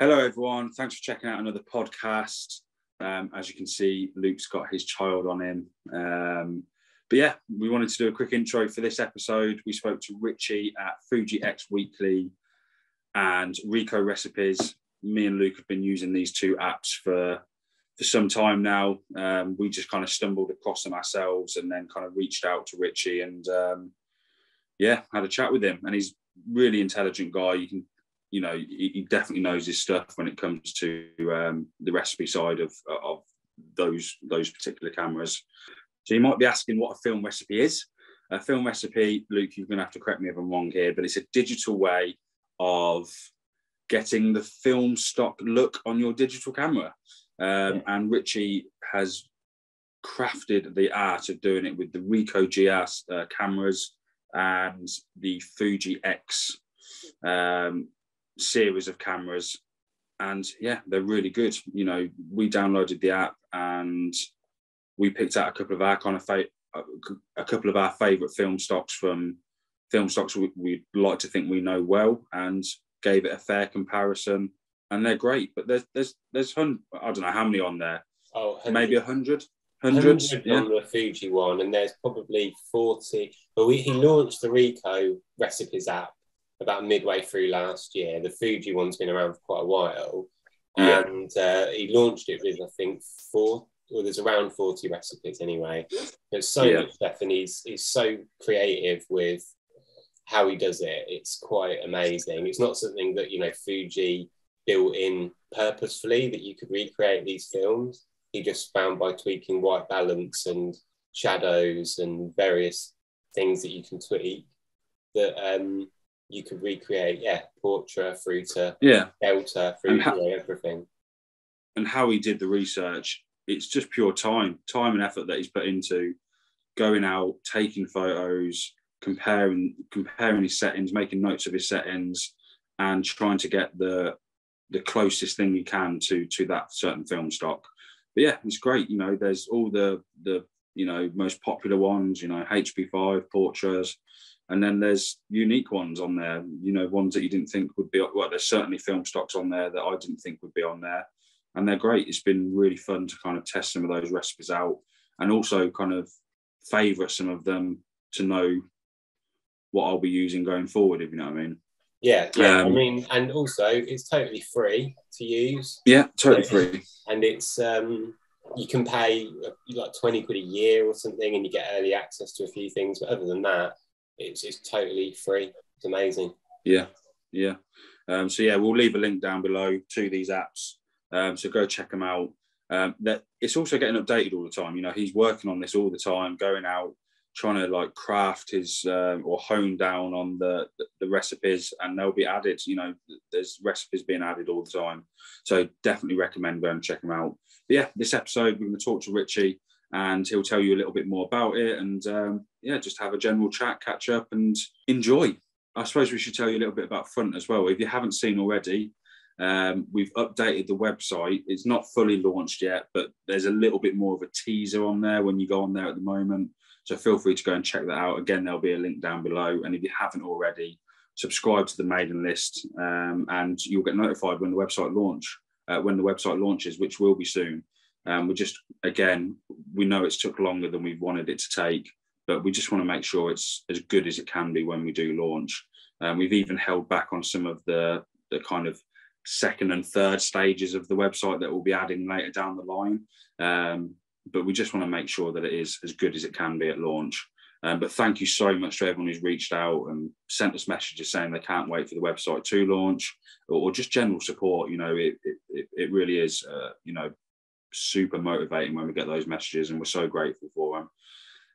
Hello, everyone. Thanks for checking out another podcast. Um, as you can see, Luke's got his child on him. Um, but yeah, we wanted to do a quick intro for this episode. We spoke to Ritchie at Fuji X Weekly and Ricoh Recipes. Me and Luke have been using these two apps for for some time now. Um, we just kind of stumbled across them ourselves and then kind of reached out to Ritchie and um, yeah, had a chat with him. And he's really intelligent guy. You can you know, he, definitely knows his stuff when it comes to um, the recipe side of of those those particular cameras. So you might be asking what a film recipe is. A film recipe, Luke, you're going to have to correct me if I'm wrong here, but it's a digital way of getting the film stock look on your digital camera. Um. And Ritchie has crafted the art of doing it with the Ricoh GR uh, cameras and the Fuji X um, series of cameras. And yeah they're really good. You know we downloaded the app and we picked out a couple of our kind of fa- a couple of our favorite film stocks from film stocks we, we like to think we know well and gave it a fair comparison. And they're great but there's there's there's i don't know how many on there. Oh maybe a hundred? Hundreds? yeah. on the fuji one and there's probably 40 but we, he launched the ricoh recipes app about midway through last year. The Fuji one's been around for quite a while, yeah. and uh, he launched it with I think four. Well, there's around 40 recipes anyway. There's so yeah. much stuff, and he's he's so creative with how he does it. It's quite amazing. It's not something that you know Fuji built in purposefully that you could recreate these films. He just found by tweaking white balance and shadows and various things that you can tweak that um, you could recreate, yeah, Portra through to yeah, delta through to everything. And how he did the research, it's just pure time, time and effort that he's put into going out, taking photos, comparing comparing his settings, making notes of his settings, and trying to get the the closest thing you can to to that certain film stock. But yeah, it's great. You know, there's all the the you know most popular ones. You know, HP5 portraits and then there's unique ones on there you know ones that you didn't think would be well there's certainly film stocks on there that i didn't think would be on there. And they're great. It's been really fun to kind of test some of those recipes out and also kind of favorite some of them to know what i'll be using going forward if you know what i mean. Yeah yeah. Um, i mean and also it's totally free to use. Yeah totally free. And it's um you can pay like 20 quid a year or something and you get early access to a few things but other than that it's, it's totally free. It's amazing. Yeah, yeah. Um, so yeah, we'll leave a link down below to these apps. Um, so go check them out. Um, that it's also getting updated all the time. You know, he's working on this all the time, going out, trying to like craft his um, or hone down on the, the, the recipes, and they'll be added. You know, there's recipes being added all the time. So definitely recommend going and check them out. But yeah, this episode we're going to talk to Ritchie and he'll tell you a little bit more about it and um, yeah just have a general chat catch up and enjoy. I suppose we should tell you a little bit about front as well. If you haven't seen already um, we've updated the website. It's not fully launched yet but there's a little bit more of a teaser on there when you go on there at the moment. So feel free to go and check that out. Again there'll be a link down below. And if you haven't already subscribe to the mailing list um, and you'll get notified when the website launch uh, when the website launches which will be soon. Um, we just, again, we know it's took longer than we wanted it to take, but we just want to make sure it's as good as it can be when we do launch. Um, we've even held back on some of the, the kind of second and third stages of the website that we'll be adding later down the line. Um, but we just want to make sure that it is as good as it can be at launch. Um, but thank you so much to everyone who's reached out and sent us messages saying they can't wait for the website to launch or, or just general support. You know, it, it, it really is, uh, you know, super motivating when we get those messages, and we're so grateful for them.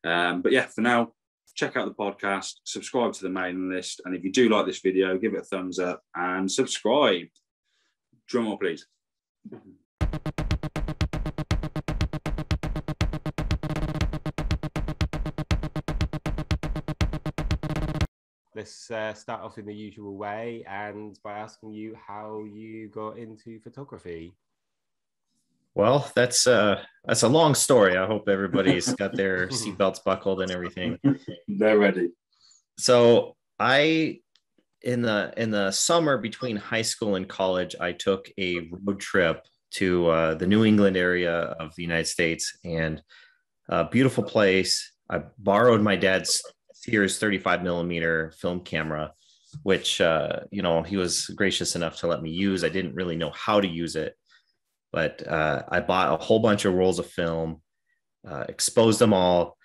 Um, but yeah, for now, check out the podcast, subscribe to the mailing list, and if you do like this video, give it a thumbs up and subscribe. Drum roll, please. Let's uh, start off in the usual way and by asking you how you got into photography. Well, that's uh that's a long story. I hope everybody's got their seatbelts buckled and everything. They're ready. So I in the in the summer between high school and college, I took a road trip to uh, the New England area of the United States, and a beautiful place. I borrowed my dad's Sears 35 millimeter film camera, which uh, you know he was gracious enough to let me use. I didn't really know how to use it, but uh, I bought a whole bunch of rolls of film, uh, exposed them all.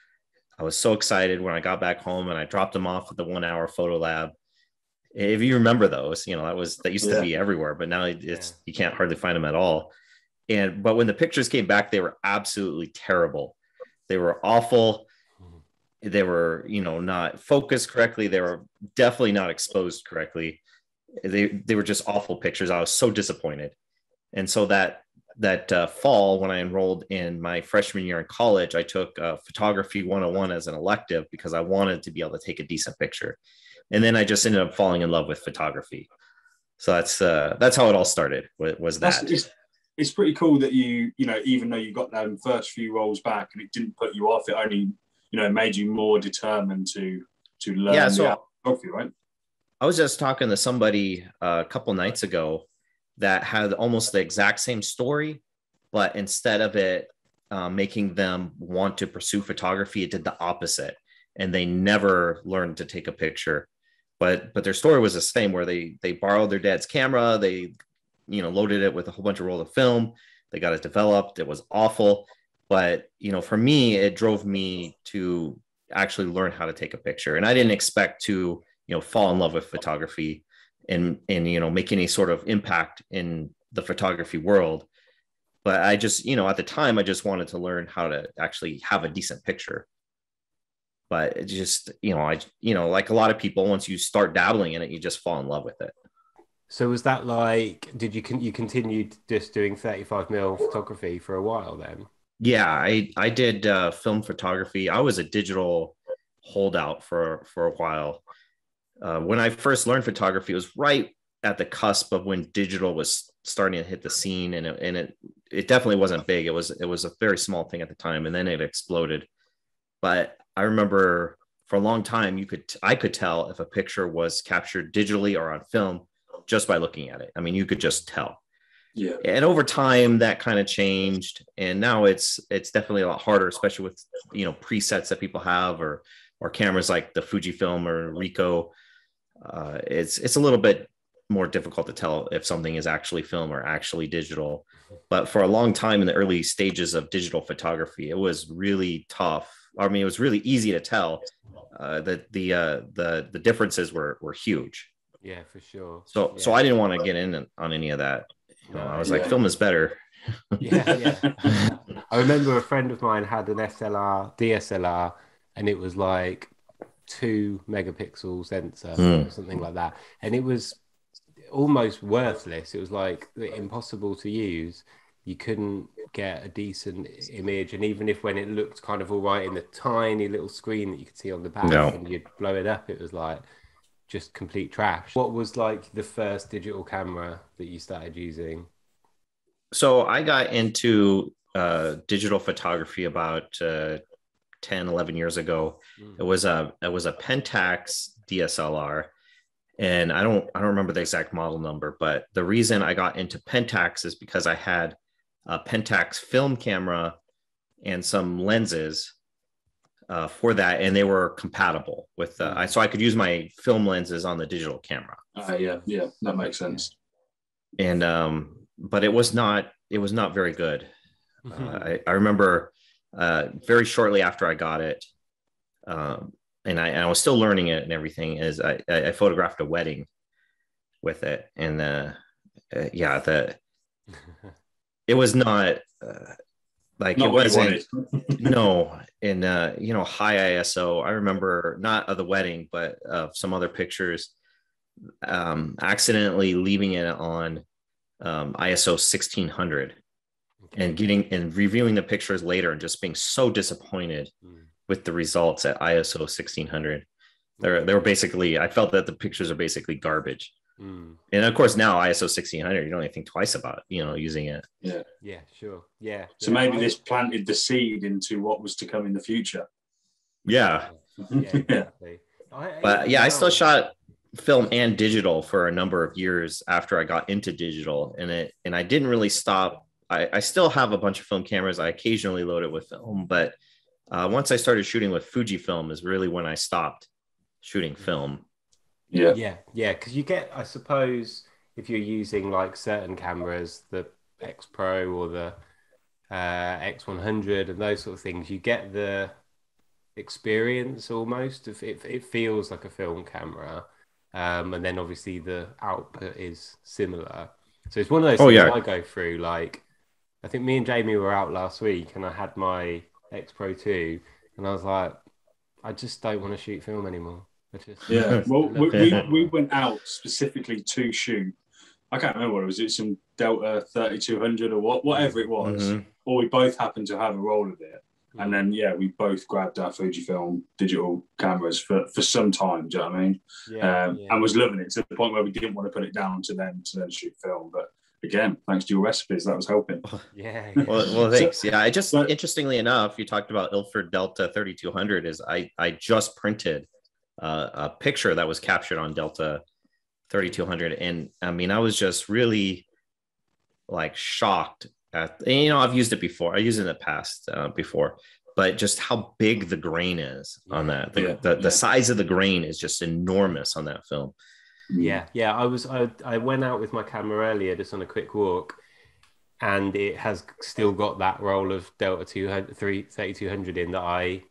I was so excited when I got back home and I dropped them off at the one hour photo lab if you remember those, you know, that was that used yeah. to be everywhere, but now it's yeah. you can't hardly find them at all. And but when the pictures came back, they were absolutely terrible. They were awful. Mm-hmm. They were, you know, not focused correctly. They were definitely not exposed correctly. They they were just awful pictures. I was so disappointed. And so that that uh, fall when I enrolled in my freshman year in college, I took uh, photography 101 as an elective because I wanted to be able to take a decent picture and then I just ended up falling in love with photography. So that's uh, that's how it all started. Was that? It's, it's, pretty cool that you you know even though you got them first few rolls back and it didn't put you off, it only you know made you more determined to to learn yeah, so photography, right? I was just talking to somebody uh, a couple nights ago that had almost the exact same story, but instead of it uh, making them want to pursue photography, it did the opposite, and they never learned to take a picture. But but their story was the same where they they borrowed their dad's camera they you know loaded it with a whole bunch of roll of film they got it developed it was awful. But you know for me it drove me to actually learn how to take a picture. And i didn't expect to you know fall in love with photography and and you know make any sort of impact in the photography world. But i just you know at the time i just wanted to learn how to actually have a decent picture. But it just you know i you know like a lot of people once you start dabbling in it you just fall in love with it. So was that like did you can you continued just doing 35 mil photography for a while then? Yeah i i did uh, film photography. I was a digital holdout for for a while uh, when i first learned photography it was right at the cusp of when digital was starting to hit the scene and it, and it it definitely wasn't big it was it was a very small thing at the time and then it exploded but I remember for a long time you could I could tell if a picture was captured digitally or on film just by looking at it. I mean, you could just tell. Yeah. And over time that kind of changed and now it's it's definitely a lot harder especially with you know presets that people have or or cameras like the Fujifilm or Ricoh uh, it's it's a little bit more difficult to tell if something is actually film or actually digital. But for a long time in the early stages of digital photography, it was really tough I mean, it was really easy to tell uh, that the uh, the the differences were were huge. Yeah, for sure. So yeah. so I didn't want to get in on any of that. You know, I was yeah. like, film is better. yeah, yeah. I remember a friend of mine had an SLR DSLR, and it was like two megapixel sensor mm. or something like that, and it was almost worthless. It was like impossible to use you couldn't get a decent image. And even if when it looked kind of all right in the tiny little screen that you could see on the back no. and you'd blow it up, it was like just complete trash. What was like the first digital camera that you started using? So I got into uh, digital photography about uh, 10, 11 years ago. Mm. It was a it was a Pentax DSLR and I don't I don't remember the exact model number, but the reason I got into Pentax is because I had a Pentax film camera and some lenses uh, for that, and they were compatible with. Uh, I, so I could use my film lenses on the digital camera. Uh, yeah, yeah, that makes sense. And um, but it was not. It was not very good. Mm-hmm. Uh, I, I, remember uh, very shortly after I got it, um, and I, and I was still learning it and everything. Is I, I photographed a wedding with it, and uh, uh yeah, the it was not uh, like not it wasn't no. In uh you know high iso i remember not of the wedding but of some other pictures um accidentally leaving it on um iso 1600 okay. and getting and reviewing the pictures later and just being so disappointed mm. with the results at iso 1600 they're they were basically i felt that the pictures are basically garbage Mm. And of course, now ISO 1600, you don't even think twice about you know using it. Yeah, yeah, sure, yeah. So yeah, maybe this planted the seed into what was to come in the future. Yeah, yeah, exactly. but yeah, I still shot. film and digital for a number of years after I got into digital, and it and I didn't really stop. I, I still have a bunch of film cameras. I occasionally load it with film, but uh, once I started shooting with Fujifilm, is really when I stopped shooting film. Yeah, yeah, yeah. Because you get, I suppose, if you're using like certain cameras, the X Pro or the uh, X100 and those sort of things, you get the experience almost. If it, it feels like a film camera, um, and then obviously the output is similar. So it's one of those oh, things yeah. I go through. Like, I think me and Jamie were out last week, and I had my X Pro 2, and I was like, I just don't want to shoot film anymore. Just, yeah, well, we, we, we, went out specifically to shoot. I can't remember what it was. It was some Delta 3200 or what, whatever it was. Mm-hmm. Or we both happened to have a roll of it. And then, yeah, we both grabbed our Fujifilm digital cameras for, for some time. Do you know what I mean? Yeah, um, yeah. And was loving it to the point where we didn't want to put it down to then to then shoot film. But again, thanks to your recipes, that was helping. Yeah. well, well, thanks. Yeah, I just but, interestingly enough, you talked about Ilford Delta 3200. Is I I just printed uh, a picture that was captured on Delta 3200, and I mean, I was just really like shocked at you know I've used it before. I used it in the past uh, before, but just how big the grain is on that. The, yeah, the, the size of the grain is just enormous on that film. Yeah, yeah. I was I, I went out with my camera earlier just on a quick walk, and it has still got that roll of Delta 200, 3200 in that I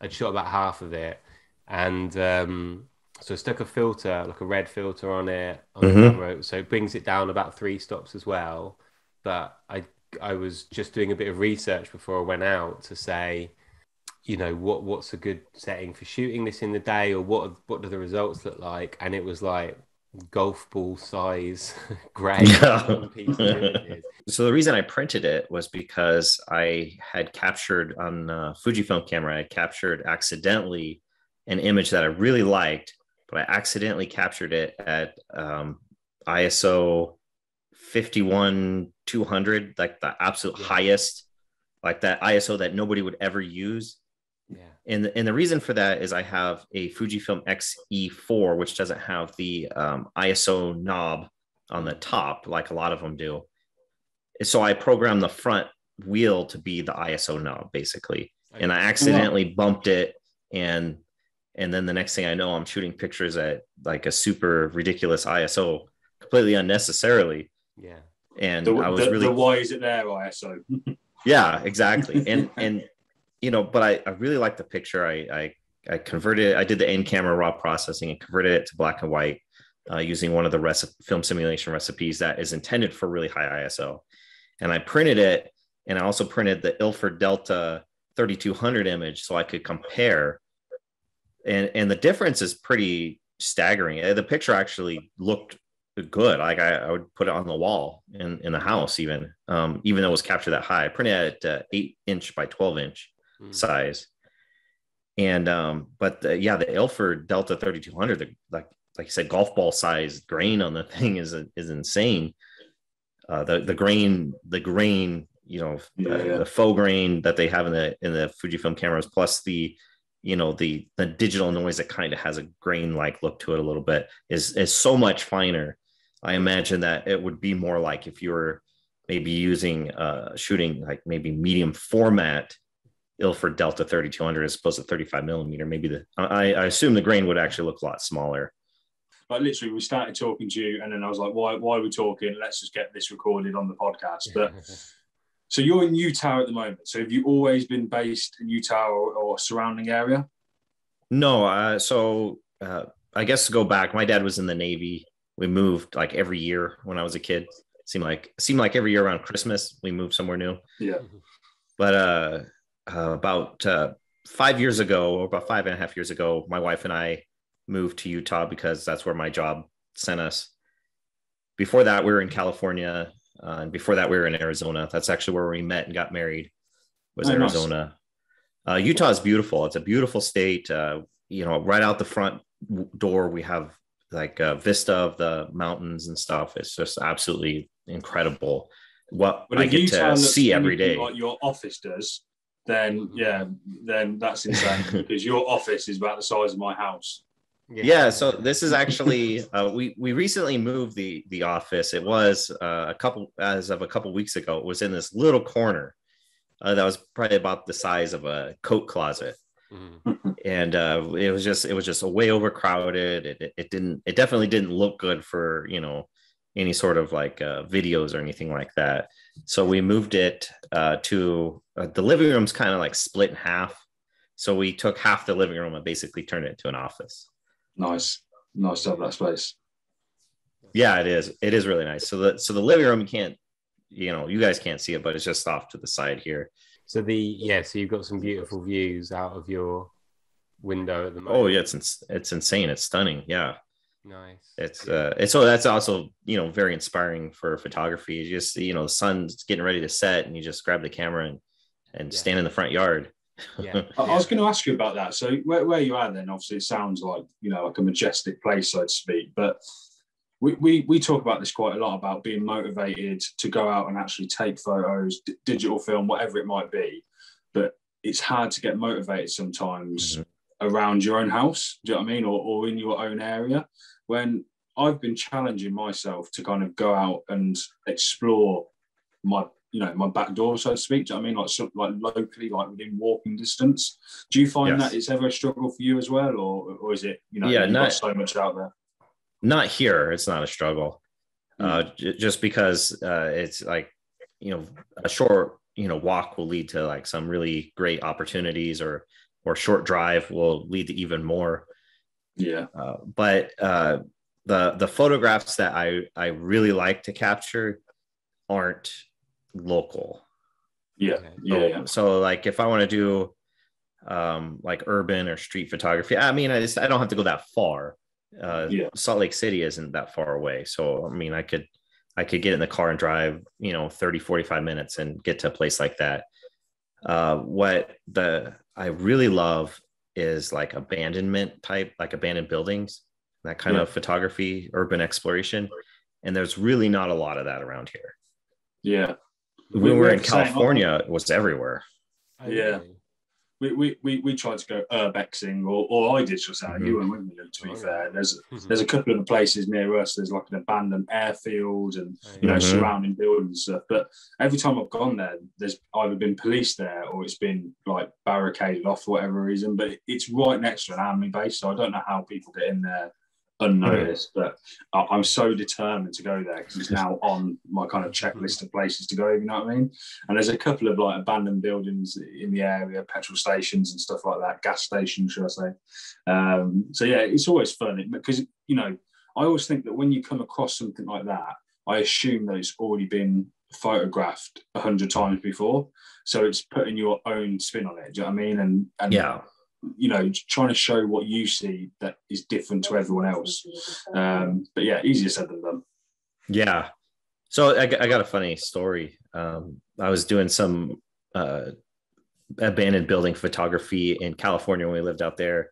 I shot about half of it, and um, so I stuck a filter like a red filter on it on mm-hmm. the camera, so it brings it down about three stops as well. But I I was just doing a bit of research before I went out to say, you know, what what's a good setting for shooting this in the day, or what what do the results look like? And it was like golf ball size grey. so the reason I printed it was because I had captured on uh, Fujifilm camera, I captured accidentally an image that I really liked, but I accidentally captured it at um, ISO 51 200 like the absolute yeah. highest like that iso that nobody would ever use yeah and the, and the reason for that is i have a fujifilm xe4 which doesn't have the um, iso knob on the top like a lot of them do so i programmed the front wheel to be the iso knob basically and i accidentally bumped it and and then the next thing i know i'm shooting pictures at like a super ridiculous iso completely unnecessarily yeah. And the, I was the, really the why is it there ISO? yeah, exactly. And and you know, but I, I really like the picture. I, I I converted I did the in camera raw processing and converted it to black and white uh, using one of the recipe, film simulation recipes that is intended for really high ISO. And I printed it and I also printed the Ilford Delta 3200 image so I could compare. And and the difference is pretty staggering. Uh, the picture actually looked good. Like I, I, would put it on the wall in, in the house, even um, even though it was captured that high. I printed it at uh, eight inch by twelve inch mm. size, and um, but the, yeah, the Ilford Delta thirty two hundred, the, like like you said, golf ball size grain on the thing is is insane. Uh, the the grain the grain you know yeah, uh, yeah. the faux grain that they have in the in the Fujifilm cameras plus the you know the the digital noise that kind of has a grain like look to it a little bit is is so much finer I imagine that it would be more like if you were maybe using uh, shooting like maybe medium format Ilford Delta 3200 as opposed to 35 millimeter. Maybe the I, I assume the grain would actually look a lot smaller. Like literally, we started talking to you, and then I was like, "Why? Why are we talking? Let's just get this recorded on the podcast." But so you're in Utah at the moment. So have you always been based in Utah or, or surrounding area? No. Uh, so uh, I guess to go back, my dad was in the Navy we moved like every year when I was a kid. It seemed like seemed like every year around Christmas we moved somewhere new. Yeah. But uh, uh about uh, five years ago, or about five and a half years ago, my wife and I moved to Utah because that's where my job sent us. Before that, we were in California, uh, and before that, we were in Arizona. That's actually where we met and got married. Was oh, Arizona. Nice. Uh, Utah is beautiful. It's a beautiful state. Uh, you know, right out the front door, we have like a vista of the mountains and stuff. It's just absolutely incredible. What I get to see every day. Like your office does, then yeah, then that's insane because your office is about the size of my house. Yeah. yeah. so this is actually uh, we we recently moved the the office. It was uh, a couple as of a couple weeks ago. It was in this little corner uh, that was probably about the size of a coat closet, mm-hmm. and uh, it was just it was just way overcrowded. It, it, it didn't it definitely didn't look good for you know any sort of like uh, videos or anything like that. So we moved it uh, to the living room's kind of like split in half. So we took half the living room and basically turned it into an office nice, nice to have that space. Yeah, it is. It is really nice. So the so the living room you can't, you know, you guys can't see it, but it's just off to the side here. So the yeah, so you've got some beautiful views out of your window at the moment. Oh yeah, it's it's insane. It's stunning. Yeah. Nice. It's uh it's so that's also you know very inspiring for photography. You just you know the sun's getting ready to set and you just grab the camera and and yeah. stand in the front yard yeah. I was going to ask you about that. So where, where you are then, obviously it sounds like, you know, like a majestic place, so to speak, but we, we, we talk about this quite a lot about being motivated to go out and actually take photos, d- digital film, whatever it might be. But it's hard to get motivated sometimes mm-hmm. Around your own house. Do you know what I mean? Or, or in your own area. When I've been challenging myself to kind of go out and explore my you know my back door, so to speak. Do you know I mean? Like so, like locally, like within walking distance. Do you find yes. that it's ever a struggle for you as well, or or is it you know yeah, not, so much out there? Not here. It's not a struggle. Mm. Uh, j- just because uh, it's like you know a short you know walk will lead to like some really great opportunities, or or short drive will lead to even more. Yeah. Uh, but uh, the the photographs that I I really like to capture aren't local. Yeah. Yeah. So, yeah. so like if I want to do um like urban or street photography, I mean I just I don't have to go that far. Uh yeah. Salt Lake City isn't that far away. So I mean I could I could get in the car and drive, you know, 30, 45 minutes and get to a place like that. Uh what the I really love is like abandonment type, like abandoned buildings, that kind yeah. of photography, urban exploration. And there's really not a lot of that around here. Yeah when we were in California, it was everywhere. Yeah. We, we, we, we tried to go urbexing, or, or I did, just mm-hmm. you weren't with me, to be oh, fair. There's mm-hmm. there's a couple of the places near us. There's like an abandoned airfield and you know surrounding buildings and stuff. But every time I've gone there, there's either been police there or it's been like barricaded off for whatever reason. But it's right next to an army base, so I don't know how people get in there unnoticed. But I'm so determined to go there because it's now on my kind of checklist of places to go. You know what I mean? And there's a couple of like abandoned buildings in the area, petrol stations and stuff like that, gas stations, should I say? Um, so yeah, it's always fun because you know I always think that when you come across something like that, I assume that it's already been photographed a hundred times before. So it's putting your own spin on it. Do you know what I mean? And and yeah you know, trying to show what you see that is different to everyone else. Um, but yeah, easier said than done. Yeah. So I, I got a funny story. Um, I was doing some uh, abandoned building photography in California when we lived out there.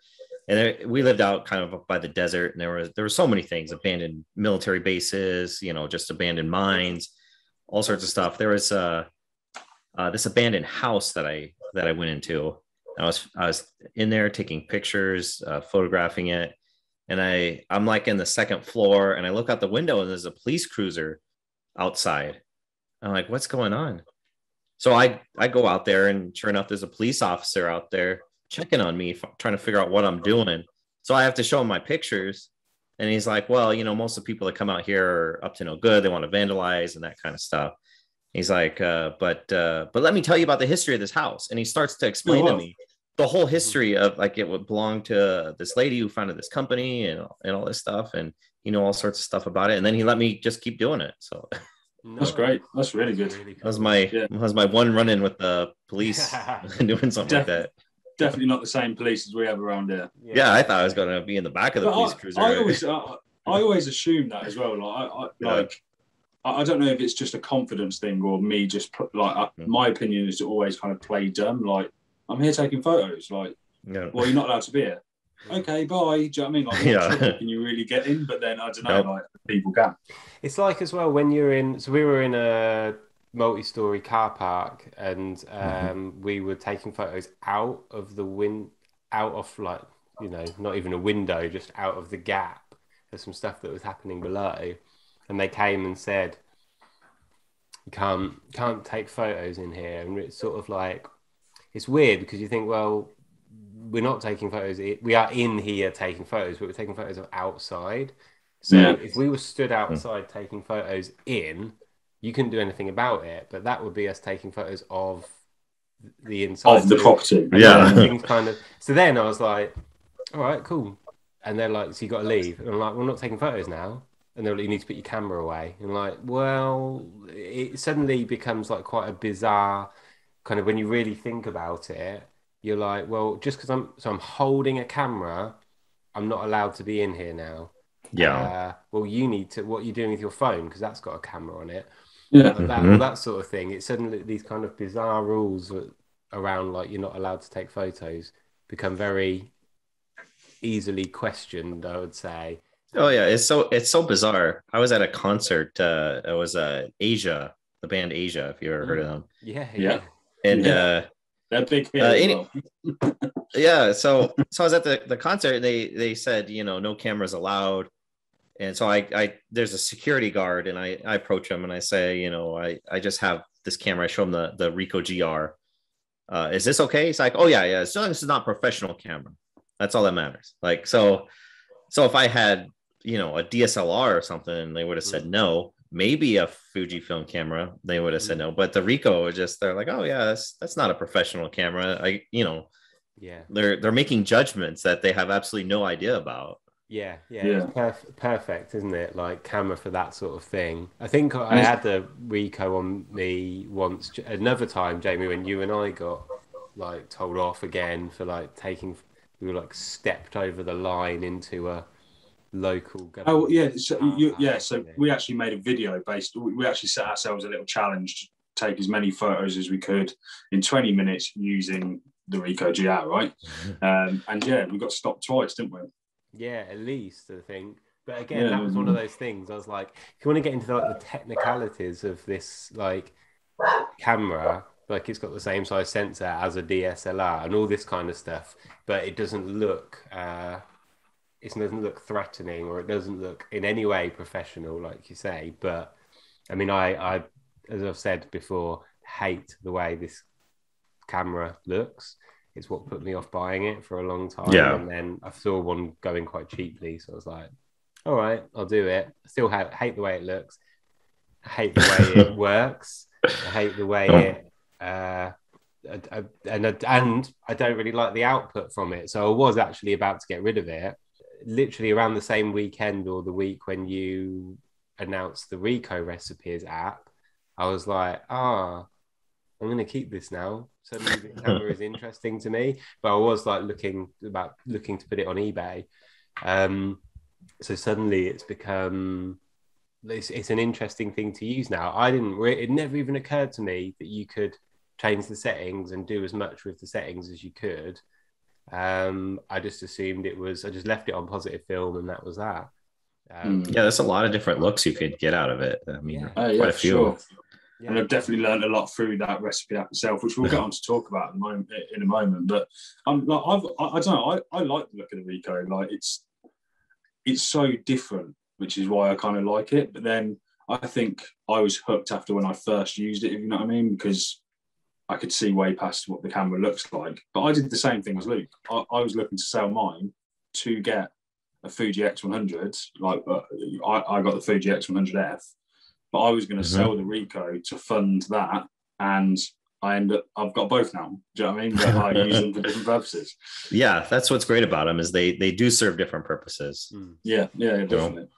And there, we lived out kind of by the desert, and there was there were so many things: abandoned military bases, you know, just abandoned mines, all sorts of stuff. There was uh, uh, this abandoned house that I that I went into, I was I was in there taking pictures, uh, photographing it, and I I'm like in the second floor, and I look out the window, and there's a police cruiser outside. I'm like, what's going on? So I I go out there, and sure enough, there's a police officer out there checking on me, trying to figure out what I'm doing. So I have to show him my pictures, and he's like, well, you know, most of the people that come out here are up to no good. They want to vandalize and that kind of stuff. He's like, uh, but uh, but let me tell you about the history of this house. And he starts to explain oh, to me the whole history of like it would belong to this lady who founded this company and, and all this stuff and you know all sorts of stuff about it and then he let me just keep doing it so that's great that's really good that was my yeah. that was my one run-in with the police doing something Def- like that definitely not the same police as we have around here yeah, yeah i thought i was going to be in the back of the but police I, cruiser i always I, I always assume that as well like I, I yeah. like I don't know if it's just a confidence thing or me just put, like mm. my opinion is to always kind of play dumb. Like I'm here taking photos. Like, yeah. well, you're not allowed to be here. Okay, bye. Do you know what I mean? Like, yeah. can you really get in? But then I don't know, nope. like people can. It's like as well when you're in. So we were in a multi-story car park, and um, mm-hmm. we were taking photos out of the wind, out of like you know, not even a window, just out of the gap. There's some stuff that was happening below, and they came and said, "You can't can't take photos in here." And it's sort of like it's weird because you think, well, we're not taking photos. We are in here taking photos, but we're taking photos of outside. So yeah. if we were stood hmm. outside taking photos in, you couldn't do anything about it. But that would be us taking photos of the inside of the property. Yeah. Kind of. So then I was like, all right, cool. And they're like, so you got to leave. And I'm like, we're not taking photos now. And they're like, you need to put your camera away. And I'm like, well, it suddenly becomes like quite a bizarre kind of when you really think about it. You're like, well, just because I'm so I'm holding a camera, I'm not allowed to be in here now. Yeah. Uh, well, you need to. What are you doing with your phone? Because that's got a camera on it yeah, that, mm-hmm. that sort of thing. It's suddenly these kind of bizarre rules around like you're not allowed to take photos become very easily questioned. I would say. Oh yeah, it's so it's so bizarre. I was at a concert. Uh, it was uh, Asia, the band Asia. If you ever heard of them. Yeah, yeah. And yeah. uh, that big. Uh, any, yeah, so so I was at the the concert. They they said you know no cameras allowed and so I, I there's a security guard and I, I approach him and I say, you know, I, I just have this camera. I show him the, the Ricoh GR. Uh, is this okay? He's like, oh yeah, yeah. As long as it's not professional camera, that's all that matters. Like, so, so if I had, you know, a DSLR or something, they would have said no. Maybe a Fujifilm camera, they would have said mm. no. But the Ricoh was just, they're like, oh yeah, that's that's not a professional camera. I, you know, yeah, they're they're making judgments that they have absolutely no idea about. Yeah, yeah, yeah. It's perf- perfect, isn't it? Like camera for that sort of thing. I think I had the Ricoh on me once. Another time, Jamie, when you and I got like told off again for like taking, we were like stepped over the line into a local. Oh yeah, so you, yeah. So we actually made a video based. We actually set ourselves a little challenge to take as many photos as we could in 20 minutes using the Ricoh GR, right? Mm-hmm. Um, and yeah, we got stopped twice, didn't we? Yeah, at least I think. But again, yeah. that was one of those things. I was like, if you want to get into like the technicalities of this like camera, like it's got the same size sensor as a DSLR and all this kind of stuff, but it doesn't look uh it doesn't look threatening or it doesn't look in any way professional, like you say. But I mean I I as I've said before, hate the way this camera looks It's what put me off buying it for a long time. Yeah. And then I saw one going quite cheaply. So I was like, all right, I'll do it. I still ha- hate the way it looks. I hate the way it works. I hate the way it, uh, and, and I don't really like the output from it. So I was actually about to get rid of it literally around the same weekend or the week when you announced the Ricoh recipes app. I was like, ah, I'm going to keep this now. Suddenly the camera is interesting to me. But I was like looking about looking to put it on eBay. Um, so suddenly it's become it's, it's an interesting thing to use now. I didn't. It never even occurred to me that you could change the settings and do as much with the settings as you could. Um, I just assumed it was. I just left it on positive film, and that was that. Um, yeah, there's a lot of different looks you could get out of it. I mean, yeah. quite yeah, a few. Sure. Yeah. And I've definitely learned a lot through that recipe app itself, which we'll get on to talk about in a moment. In a moment. But I'm like, I've, I, I don't know, I, I like the look of the Ricoh. Like it's it's so different, which is why I kind of like it. But then I think I was hooked after when I first used it, if you know what I mean, because I could see way past what the camera looks like. But I did the same thing as Luke. I, I was looking to sell mine to get a Fuji X100. Like uh, I, I got the Fuji X100F but I was going to mm-hmm. sell the Ricoh to fund that, and I end up I've got both now. Do you know what I mean? But I use them for different purposes. Yeah, that's what's great about them is they they do serve different purposes. Mm. Yeah, yeah, definitely.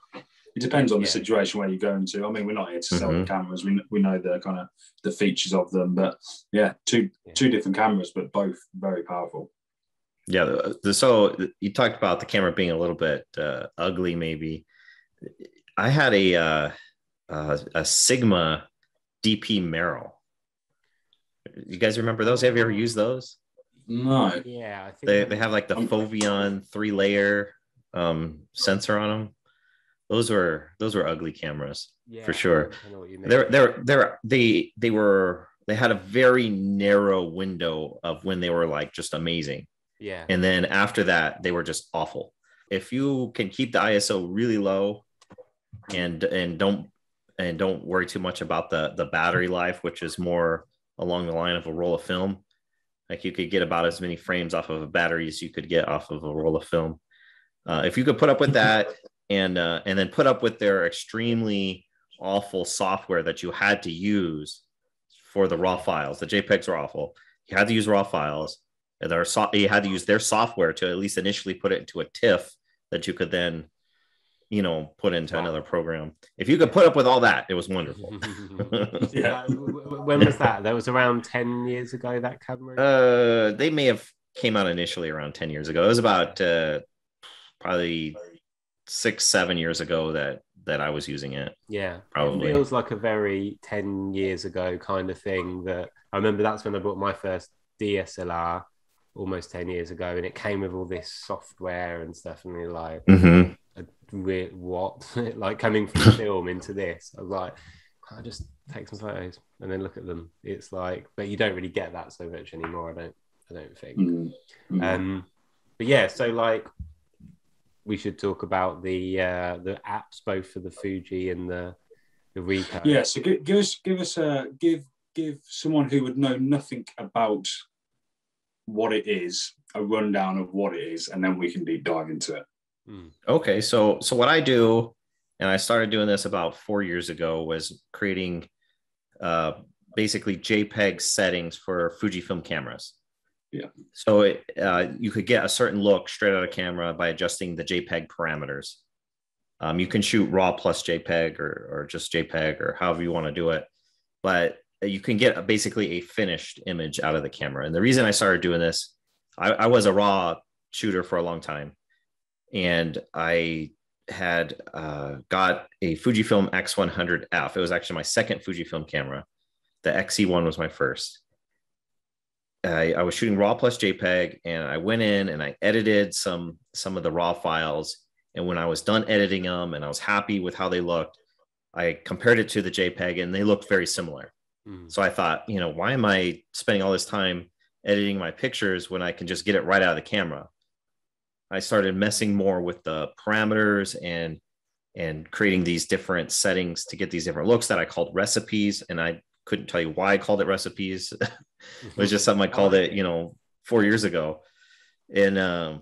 It depends on yeah. the situation where you're going to. I mean, we're not here to sell mm-hmm. the cameras. We, we know the kind of the features of them, but yeah, two yeah. two different cameras, but both very powerful. Yeah. So you talked about the camera being a little bit uh, ugly, maybe. I had a uh, uh, a Sigma DP Merrill. You guys remember those? Have you ever used those? No. Yeah, they they have like the Foveon three layer um, sensor on them. Those were those were ugly cameras yeah, for sure. They're they're they're they they were they had a very narrow window of when they were like just amazing. Yeah. And then after that, they were just awful. If you can keep the ISO really low and and don't and don't worry too much about the the battery life, which is more along the line of a roll of film. Like you could get about as many frames off of a battery as you could get off of a roll of film. Uh, if you could put up with that and uh, and then put up with their extremely awful software that you had to use for the raw files, the JPEGs are awful. You had to use raw files. And their so- you had to use their software to at least initially put it into a TIFF that you could then you know, put into wow. another program. If you could put up with all that, it was wonderful. yeah. when was that? That was around 10 years ago, that camera? Uh, they may have came out initially around 10 years ago. It was about uh, probably six, seven years ago that that I was using it. Yeah. Probably. It feels like a very 10 years ago kind of thing that I remember that's when I bought my first DSLR almost 10 years ago and it came with all this software and stuff and you're like mm-hmm weird what like coming from film into this i was like i just take some photos and then look at them it's like but you don't really get that so much anymore i don't i don't think mm-hmm. um but yeah so like we should talk about the uh the apps both for the fuji and the the Ricoh yeah so give, give us give us a give give someone who would know nothing about what it is a rundown of what it is and then we can deep dive into it Hmm. Okay, so so what I do, and I started doing this about four years ago, was creating uh, basically JPEG settings for Fujifilm cameras. Yeah. So it, uh, you could get a certain look straight out of camera by adjusting the JPEG parameters. Um, you can shoot RAW plus JPEG or, or just JPEG or however you want to do it, but you can get a, basically a finished image out of the camera. And the reason I started doing this, I, I was a RAW shooter for a long time and I had uh, got a Fujifilm X100F. It was actually my second Fujifilm camera. The XE1 was my first. I, I, was shooting RAW plus JPEG, and I went in and I edited some some of the RAW files. And when I was done editing them, and I was happy with how they looked, I compared it to the JPEG, and they looked very similar. Mm. So I thought, you know, why am I spending all this time editing my pictures when I can just get it right out of the camera? I started messing more with the parameters and and creating these different settings to get these different looks that I called recipes. And I couldn't tell you why I called it recipes. it was just something I called it, you know, four years ago. And um,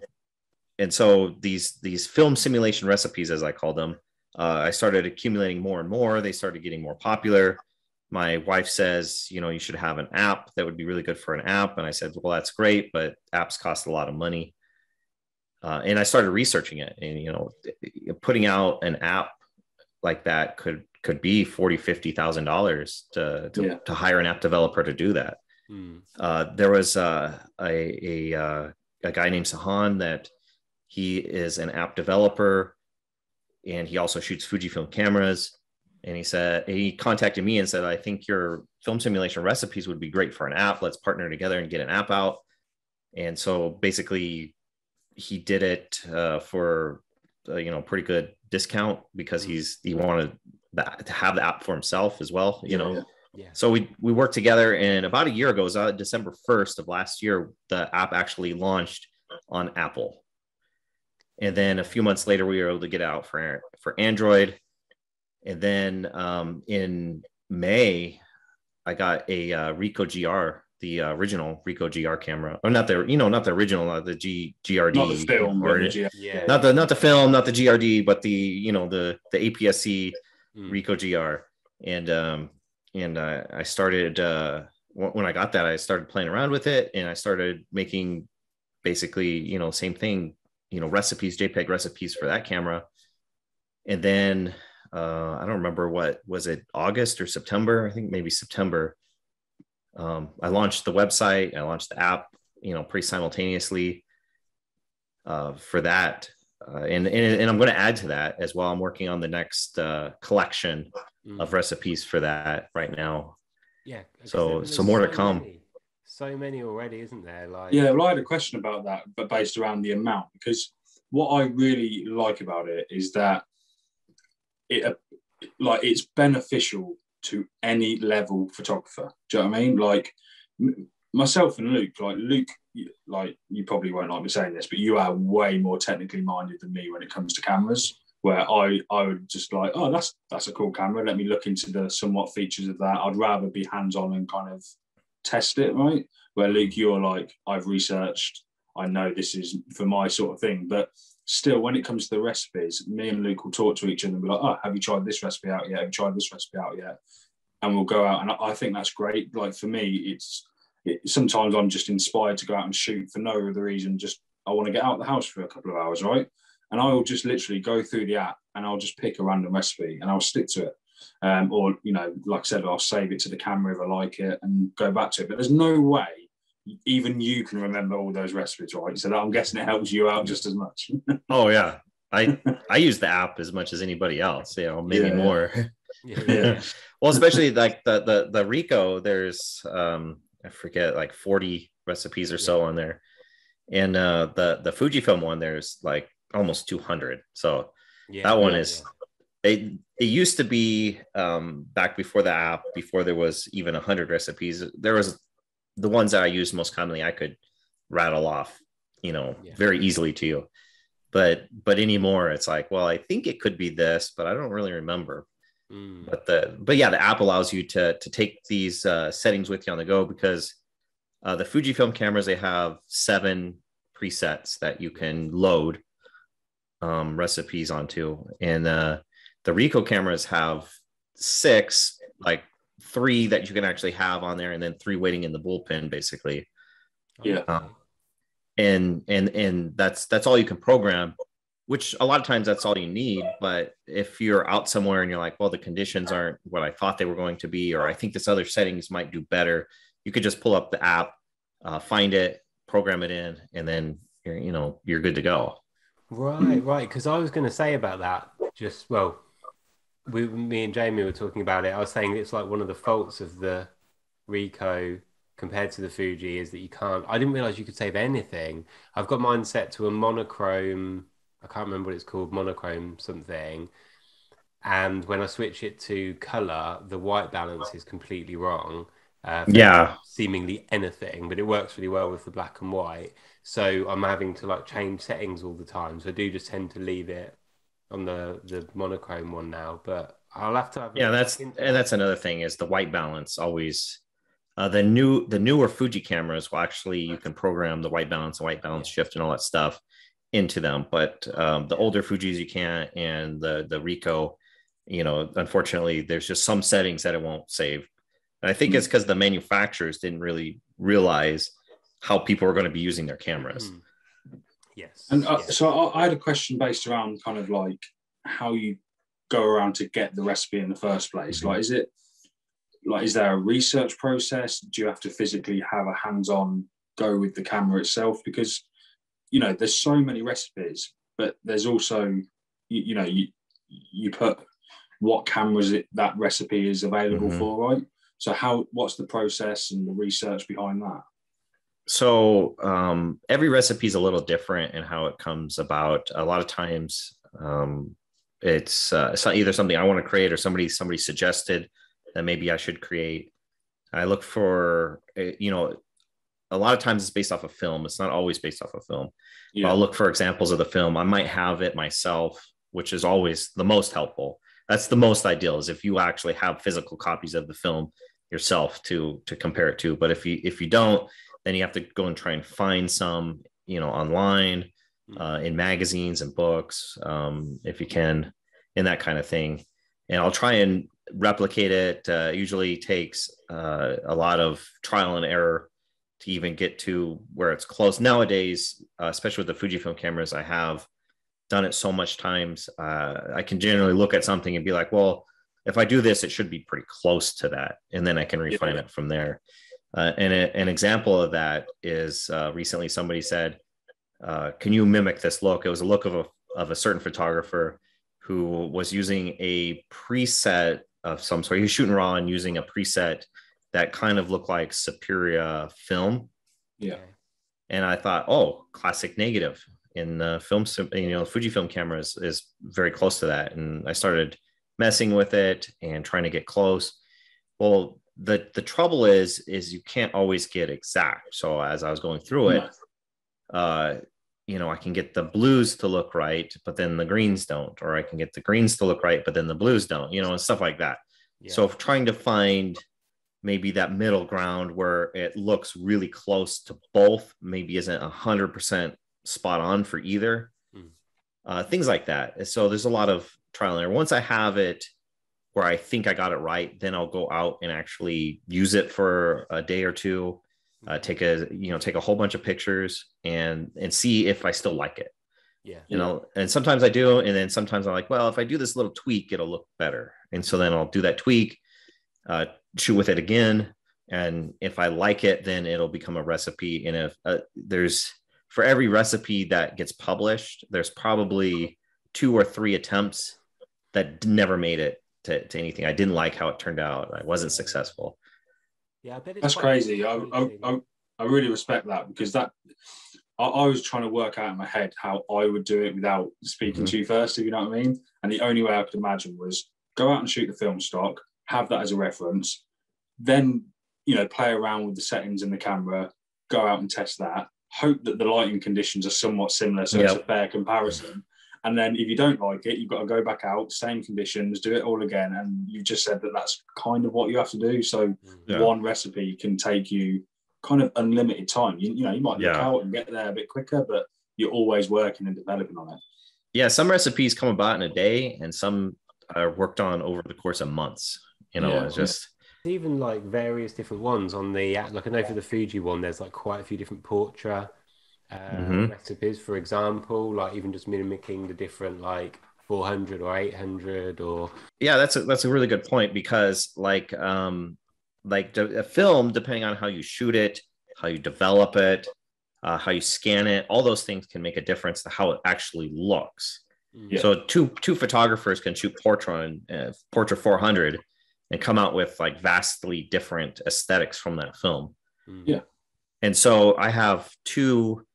and so these these film simulation recipes, as I call them, uh, I started accumulating more and more. They started getting more popular. My wife says, you know, you should have an app that would be really good for an app. And I said, well, that's great, but apps cost a lot of money uh, and I started researching it. And you know, putting out an app like that could could be forty, fifty thousand dollars to to, yeah. to hire an app developer to do that. Hmm. Uh, there was uh, a a, uh, a guy named Sahan that he is an app developer, and he also shoots Fujifilm cameras. And he said he contacted me and said, "I think your film simulation recipes would be great for an app. Let's partner together and get an app out." And so basically, he did it uh, for uh, you know pretty good discount because mm-hmm. he's he wanted that, to have the app for himself as well. You know. Yeah. So we we worked together, and about a year ago, it was uh, December first of last year, the app actually launched on Apple. And then a few months later, we were able to get out for for Android. And then um, in May, I got a uh, Ricoh GR the uh, original Ricoh GR camera, or not the you know not the original, not the G GRD, not the film, or the yeah, not the not the film, not the GRD, but the you know the the APS-C mm. Ricoh GR, and um and uh, I started uh, when I got that, I started playing around with it, and I started making basically you know same thing, you know recipes, JPEG recipes for that camera, and then uh, I don't remember what was it August or September, I think maybe September um, I launched the website, I launched the app, you know, pretty simultaneously uh, for that. Uh, and, and, and I'm going to add to that as well. I'm working on the next uh, collection mm. of recipes for that right now. Yeah. So so more so to come. Many, so many already, isn't there? Like yeah. Well, I had a question about that, but based around the amount, because what I really like about it is that it like it's beneficial to any level photographer. Do you know what I mean? Like myself and Luke, like Luke, like you probably won't like me saying this, but you are way more technically minded than me when it comes to cameras. Where I I would just like, oh, that's that's a cool camera. Let me look into the somewhat features of that. I'd rather be hands on and kind of test it, right? Where Luke, you're like, I've researched, I know this is for my sort of thing, but still, when it comes to the recipes, me and Luke will talk to each other and be like, oh, have you tried this recipe out yet? Have you tried this recipe out yet? And we'll go out, and I think that's great. Like for me, it's it, sometimes I'm just inspired to go out and shoot for no other reason. Just I want to get out of the house for a couple of hours, right? And I will just literally go through the app and I'll just pick a random recipe and I'll stick to it. Um, or you know, like I said, I'll save it to the camera if I like it and go back to it. But there's no way even you can remember all those recipes, right? So I'm guessing it helps you out just as much. oh yeah, I I use the app as much as anybody else. You know, maybe yeah. more. Yeah. yeah. well, especially like the the the Ricoh, There's um I forget like 40 recipes or so on there, and uh the the Fujifilm one there's like almost 200. So yeah, that one is. It, it used to be um, back before the app, before there was even 100 recipes. There was the ones that I use most commonly, I could rattle off, you know, yeah. very easily to you. But but anymore, it's like, well, I think it could be this, but I don't really remember. Mm. But the but yeah, the app allows you to to take these uh, settings with you on the go because uh, the Fujifilm cameras they have seven presets that you can load um, recipes onto, and uh, the Ricoh cameras have six like three that you can actually have on there, and then three waiting in the bullpen, basically. Yeah. Um, and and and that's that's all you can program which a lot of times that's all you need but if you're out somewhere and you're like well the conditions aren't what i thought they were going to be or i think this other settings might do better you could just pull up the app uh, find it program it in and then you're you know you're good to go right right because i was going to say about that just well we, me and Jamie were talking about it. I was saying it's like one of the faults of the Ricoh compared to the Fuji is that you can't. I didn't realize you could save anything. I've got mine set to a monochrome. I can't remember what it's called, monochrome something. And when I switch it to color, the white balance is completely wrong. Uh, yeah, seemingly anything, but it works really well with the black and white. So I'm having to like change settings all the time. So I do just tend to leave it on the the monochrome one now, but I'll have to have. Yeah, that's and that's another thing is the white balance always. Uh, the new the newer Fuji cameras will actually you can program the white balance and white balance yeah. shift and all that stuff into them, but um, the older Fuji's you can't, and the the Ricoh, you know, unfortunately, there's just some settings that it won't save. And I think mm-hmm. it's because the manufacturers didn't really realize how people are going to be using their cameras. Mm-hmm. Yes. And uh, yes. so I, I had a question based around kind of like how you go around to get the recipe in the first place. Mm-hmm. Like, is it like is there a research process? Do you have to physically have a hands-on go with the camera itself? Because you know, there's so many recipes, but there's also you, you know you you put what cameras it, that recipe is available mm-hmm. for, right? So how what's the process and the research behind that? so um, every recipe is a little different in how it comes about. A lot of times, um, it's uh, it's either something I want to create or somebody somebody suggested that maybe I should create. I look for eh, you know a lot of times it's based off of film. It's not always based off of film. Yeah. I'll look for examples of the film. I might have it myself, which is always the most helpful. That's the most ideal is if you actually have physical copies of the film yourself to to compare it to. But if you if you don't, then you have to go and try and find some, you know, online, hmm. uh, in magazines and books, um, if you can, in that kind of thing. And I'll try and replicate it. Uh, usually takes uh, a lot of trial and error to even get to where it's close. Nowadays, uh, especially with the Fujifilm cameras, I have done it so much times. Uh, I can generally look at something and be like, well, if I do this, it should be pretty close to that, and then I can refine yeah. it from there. Uh, and a, an example of that is uh, recently somebody said, uh, "Can you mimic this look?" It was a look of a of a certain photographer who was using a preset of some sort. He was shooting raw and using a preset that kind of looked like Superia film. Yeah. And I thought, oh, classic negative in the film. You know, Fujifilm cameras is very close to that, and I started messing with it and trying to get close. Well, the the trouble is is you can't always get exact. So as I was going through it, uh, you know, I can get the blues to look right, but then the greens don't, or I can get the greens to look right, but then the blues don't, you know, and stuff like that. Yeah. So trying to find maybe that middle ground where it looks really close to both, maybe isn't a hundred percent spot on for either. Mm. Uh, things like that. So there's a lot of trial and error. Once I have it where I think I got it right, then I'll go out and actually use it for a day or two, uh, mm-hmm. take a you know take a whole bunch of pictures and and see if I still like it. Yeah, you know, and sometimes I do, and then sometimes I'm like, well, if I do this little tweak, it'll look better, and so then I'll do that tweak, uh, shoot with it again, and if I like it, then it'll become a recipe. And if uh, there's for every recipe that gets published, there's probably two or three attempts that never made it to, to anything. I didn't like how it turned out. I wasn't successful. Yeah, I bet that's crazy. I, I, I, really respect that because that I, I, was trying to work out in my head how I would do it without speaking mm-hmm. to you first, if you know what I mean. And the only way I could imagine was go out and shoot the film stock, have that as a reference, then you know play around with the settings in the camera, go out and test that. Hope that the lighting conditions are somewhat similar, so yep. it's a fair comparison. And then if you don't like it, you've got to go back out, same conditions, do it all again. And you just said that that's kind of what you have to do. So yeah. one recipe can take you kind of unlimited time. You, you know, you might look yeah. out and get there a bit quicker, but you're always working and developing on it. Yeah, some recipes come about in a day, and some are worked on over the course of months. You know, yeah. it's just even like various different ones on the like I know for the Fuji one, there's like quite a few different Portra uh, mm-hmm. recipes, for example, like even just mimicking the different like 400 or 800 or yeah that's a, that's a really good point because like um like a film depending on how you shoot it how you develop it uh, how you scan it all those things can make a difference to how it actually looks yeah. so two two photographers can shoot Portra uh, Portra 400 and come out with like vastly different aesthetics from that film yeah and so i have two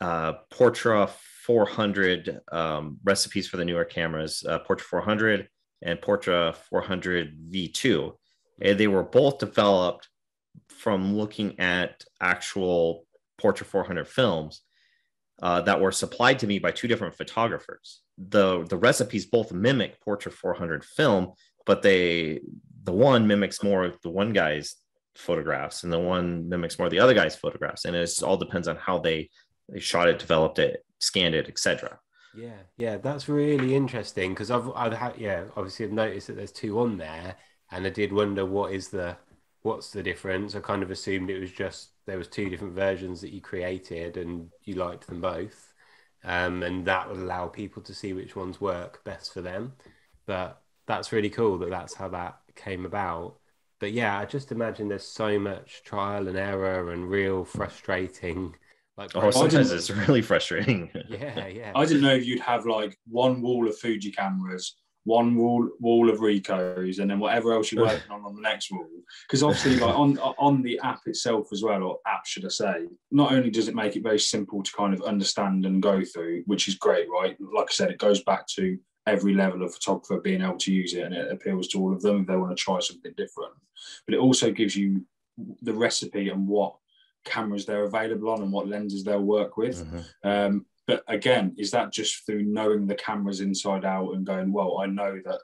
uh, Portra 400 um, recipes for the newer cameras, uh, Portra 400 and Portra 400 V2. And they were both developed from looking at actual Portra 400 films uh, that were supplied to me by two different photographers. The, the recipes both mimic Portra 400 film, but they the one mimics more of the one guy's photographs and the one mimics more the other guy's photographs. And it all depends on how they they shot it, developed it, scanned it, etc. Yeah, yeah, that's really interesting because I've, I've had, yeah, obviously I've noticed that there's two on there, and I did wonder what is the, what's the difference. I kind of assumed it was just there was two different versions that you created and you liked them both, um, and that would allow people to see which ones work best for them. But that's really cool that that's how that came about. But yeah, I just imagine there's so much trial and error and real frustrating like, oh, sometimes it's really frustrating. yeah, yeah. I didn't know if you'd have like one wall of Fuji cameras, one wall wall of Ricohs, and then whatever else you're working on on the next wall. Because obviously, like on on the app itself as well, or app should I say, not only does it make it very simple to kind of understand and go through, which is great, right? Like I said, it goes back to every level of photographer being able to use it, and it appeals to all of them if they want to try something different. But it also gives you the recipe and what cameras they're available on and what lenses they'll work with. Mm-hmm. Um, but again, is that just through knowing the cameras inside out and going, well, I know that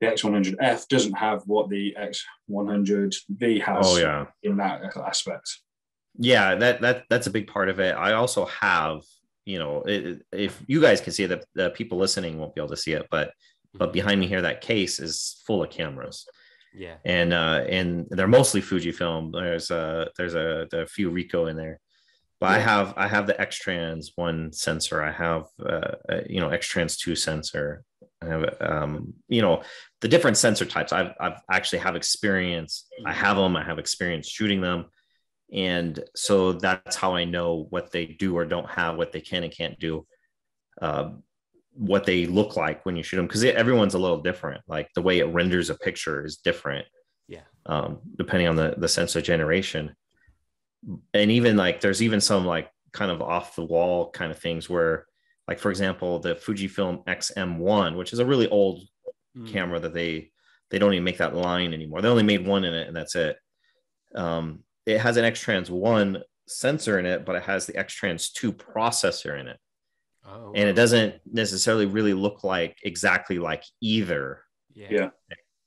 the X100F doesn't have what the X100V has oh, yeah. in that aspect. Yeah, that that that's a big part of it. I also have, you know, it, if you guys can see it, the, the people listening won't be able to see it, but but behind me here, that case is full of cameras. Yeah. And uh, and they're mostly Fujifilm. There's a there's a, a few Ricoh in there, but yeah. I have I have the X-Trans one sensor. I have uh, you know X-Trans two sensor. I have um, you know the different sensor types. I've I've actually have experience. I mm-hmm. have them. I have experience shooting them, and so that's how I know what they do or don't have, what they can and can't do. Uh, what they look like when you shoot them because everyone's a little different like the way it renders a picture is different yeah um, depending on the the sensor generation and even like there's even some like kind of off the wall kind of things where like for example the fujifilm xm1 which is a really old mm. camera that they they don't even make that line anymore. They only made one in it, and that's it. Um, it has an X-Trans one sensor in it, but it has the X-Trans two processor in it, oh, and it doesn't necessarily really look like exactly like either. Yeah, yeah.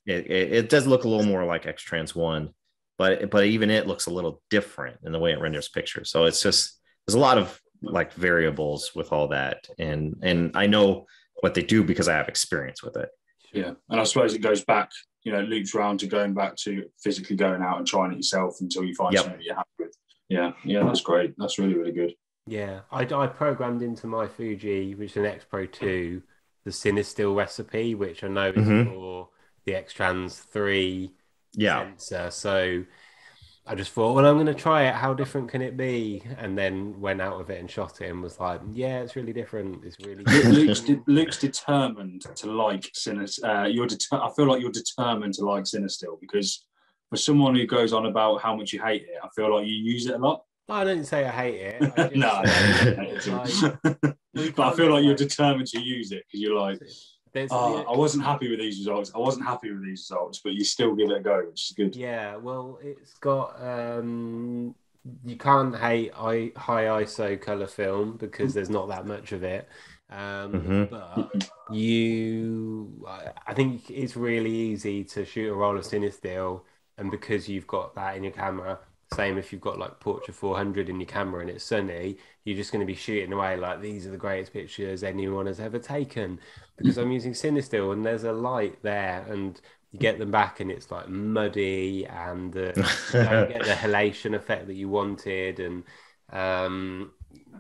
It, it, it does look a little more like X-Trans one, but but even it looks a little different in the way it renders pictures. So it's just there's a lot of like variables with all that, and and I know what they do because I have experience with it. Yeah, and I suppose it goes back, you know, loops round to going back to physically going out and trying it yourself until you find yep. something you're happy with. Yeah, yeah, that's great. That's really really good. Yeah, I, I programmed into my Fuji, which is an X Pro two, the Cinestill recipe, which I know is mm-hmm. for the X Trans three yeah. sensor. So I just thought, well, I'm going to try it. How different can it be? And then went out of it and shot it and was like, yeah, it's really different. It's really. Luke's, de- Luke's, determined to like Cinestill. Uh, you're deter- I feel like you're determined to like Cinestill because for someone who goes on about how much you hate it, I feel like you use it a lot. I didn't say I hate it. I no, like, but I feel like you're determined to use it because you're like, oh, I wasn't happy with these results. I wasn't happy with these results, but you still give it a go, which is good. Yeah, well, it's got. um You can't hate high ISO color film because there's not that much of it. Um, mm-hmm. But you, I think it's really easy to shoot a roll of Cinestill, and because you've got that in your camera, same if you've got like Portra 400 in your camera and it's sunny, you're just going to be shooting away like these are the greatest pictures anyone has ever taken because I'm using Cinestill and there's a light there and you get them back and it's like muddy and uh, you don't get the halation effect that you wanted and um,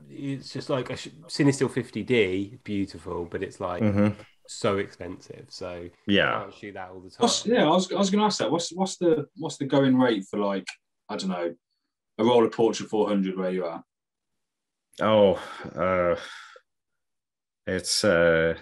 it's just like a Cinestill 50D, beautiful, but it's like mm-hmm. so expensive. So yeah, I shoot that all the time. What's, yeah, I was, I was going to ask that. What's what's the what's the going rate for like I don't know, a roll of Portra 400 where you are? Oh, uh, it's uh,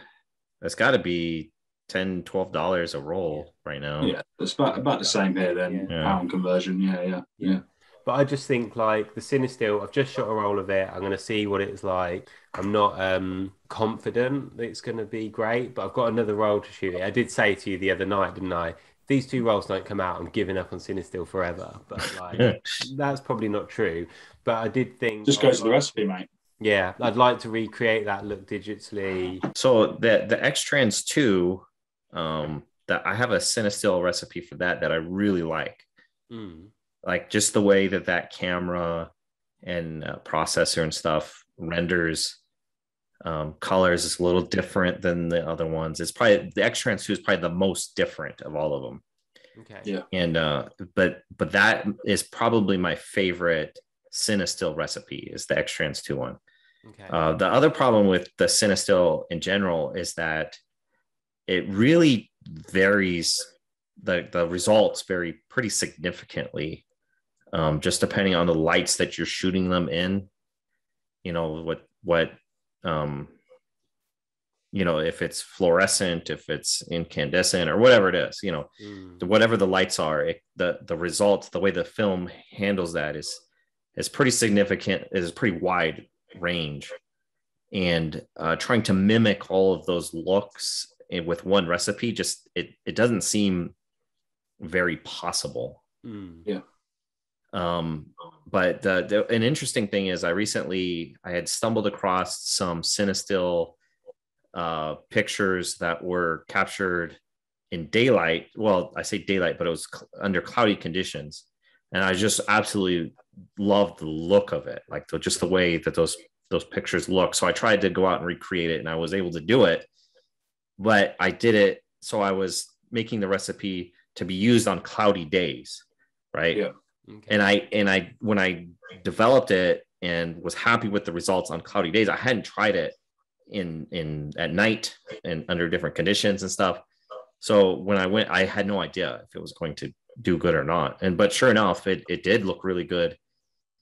it's got to be 10 12 dollars a roll right now. Yeah it's about, about the same here then yeah. pound conversion. Yeah, yeah yeah. but i just think like the Cinestill i've just shot a roll of it. I'm going to see what it's like. I'm not um confident that it's going to be great but i've got another roll to shoot it. I did say to you the other night didn't i these two rolls don't come out, I'm giving up on Cinestill forever. But like, that's probably not true. But I did think just go to the recipe, mate. Yeah, I'd like to recreate that look digitally. So the the X Trans two, um, that I have a Cinestill recipe for that that I really like. Mm. Like just the way that that camera and uh, processor and stuff renders um, colors is a little different than the other ones. It's probably the X Trans 2 is probably the most different of all of them. Okay. Yeah. And uh, but but that is probably my favorite Cinestill recipe is the X Trans 2 one. Okay. Uh, the other problem with the Cinestill in general is that it really varies. The the results vary pretty significantly, um, just depending on the lights that you're shooting them in. You know what what um, you know if it's fluorescent if it's incandescent or whatever it is you know mm. whatever the lights are it, the the results the way the film handles that is is pretty significant is pretty wide range and uh, trying to mimic all of those looks with one recipe just it it doesn't seem very possible mm. yeah um, but the, the, an interesting thing is, I recently I had stumbled across some Cinestill uh, pictures that were captured in daylight. Well, I say daylight, but it was cl- under cloudy conditions, and I just absolutely loved the look of it, like the, just the way that those those pictures look. So I tried to go out and recreate it, and I was able to do it. But I did it so I was making the recipe to be used on cloudy days, right? Yeah Okay. And I and I when I developed it and was happy with the results on cloudy days, I hadn't tried it in in at night and under different conditions and stuff. So when I went, I had no idea if it was going to do good or not. And but sure enough, it it did look really good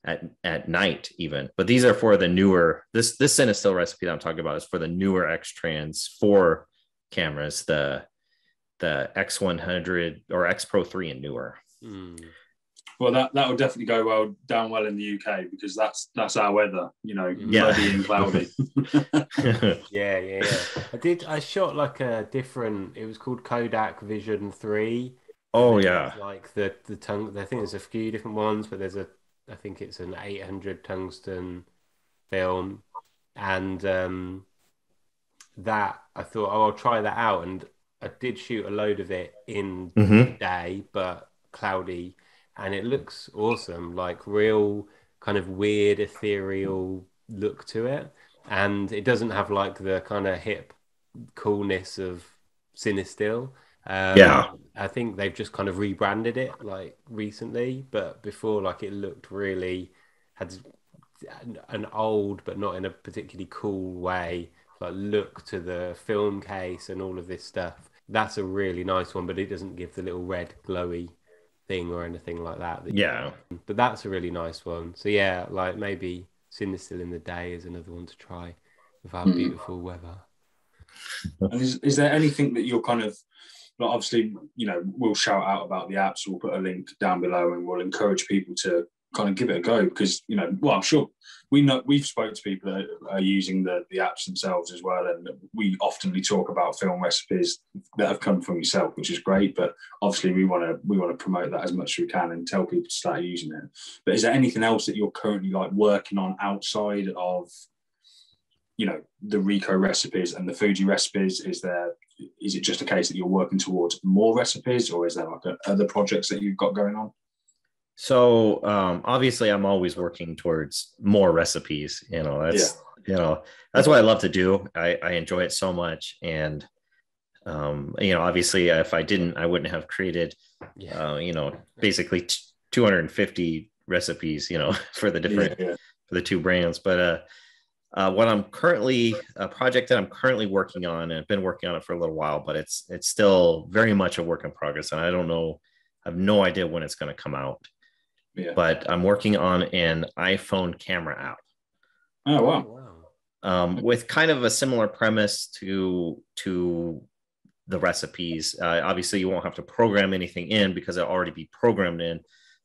at at night even. But these are for the newer this this Cinestill recipe that I'm talking about is for the newer X Trans 4 cameras, the the X100 or X Pro 3 and newer. Mm. Well, that that would definitely go well down well in the UK because that's that's our weather, you know, Yeah. muddy and cloudy. Yeah, yeah, yeah. I did. I shot like a different. It was called Kodak Vision Three. oh yeah. Like the the tung. I think there's a few different ones, but there's a. I think it's an 800 tungsten film, and um, that I thought, oh, I'll try that out, and I did shoot a load of it in hmm the day, but cloudy, and it looks awesome. Like real kind of weird ethereal look to it, and it doesn't have like the kind of hip coolness of Cinestill. Um, Yeah. I think they've just kind of rebranded it like recently, but before like it looked really had an- an old but not in a particularly cool way like look to the film case and all of this stuff. That's a really nice one, but it doesn't give the little red glowy thing or anything like that. that Yeah. but that's a really nice one. So yeah, like maybe Cinestill in the day is another one to try with our Mm. beautiful weather. And is, is there anything that you're kind of like obviously you know we'll shout out about the apps we'll put a link down below and we'll encourage people to kind of give it a go because you know well i'm sure we know we've spoken to people that are using the the apps themselves as well and we oftenly talk about film recipes that have come from yourself which is great but obviously we want to we want to promote that as much as we can and tell people to start using it but is there anything else that you're currently like working on outside of you know the Ricoh recipes and the Fuji recipes? Is there is it just a case that you're working towards more recipes, or is there like a, other projects that you've got going on? So um, obviously, I'm always working towards more recipes. You know, that's you know that's what I love to do. I, I enjoy it so much, and um, you know, obviously, if I didn't, I wouldn't have created, Yeah. uh, you know, basically t- 250 recipes. You know, for the different Yeah, yeah. for the two brands. But uh, uh, what I'm currently a project that I'm currently working on, and I've been working on it for a little while, but it's it's still very much a work in progress, and I don't know, I have no idea when it's going to come out. Yeah. But I'm working on an iPhone camera app Oh wow. Wow. um, with kind of a similar premise to to the recipes. Uh, obviously, you won't have to program anything in because it'll already be programmed in,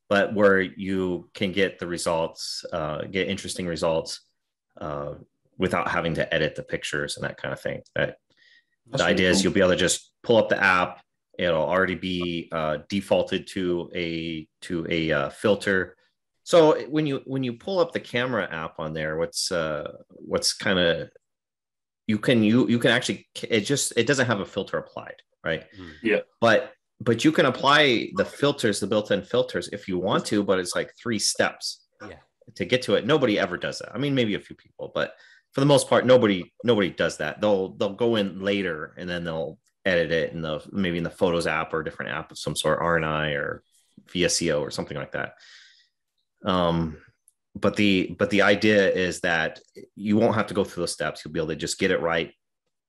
but where you can get the results, uh, get interesting results uh, without having to edit the pictures and that kind of thing. That That's the really idea is you'll be able to just pull up the app. It'll already be uh, defaulted to a to a uh, filter. So when you when you pull up the camera app on there, what's uh, what's kind of you can you you can actually it just it doesn't have a filter applied, right? Hmm. Yeah. But but you can apply the filters, the built-in filters, if you want to. But it's like three steps Yeah. to get to it. Nobody ever does that. I mean, maybe a few people, but for the most part, nobody nobody does that. They'll they'll go in later and then they'll edit it in the maybe in the Photos app or a different app of some sort, RNI or VSCO or something like that. Um, but the but the idea is that you won't have to go through those steps. You'll be able to just get it right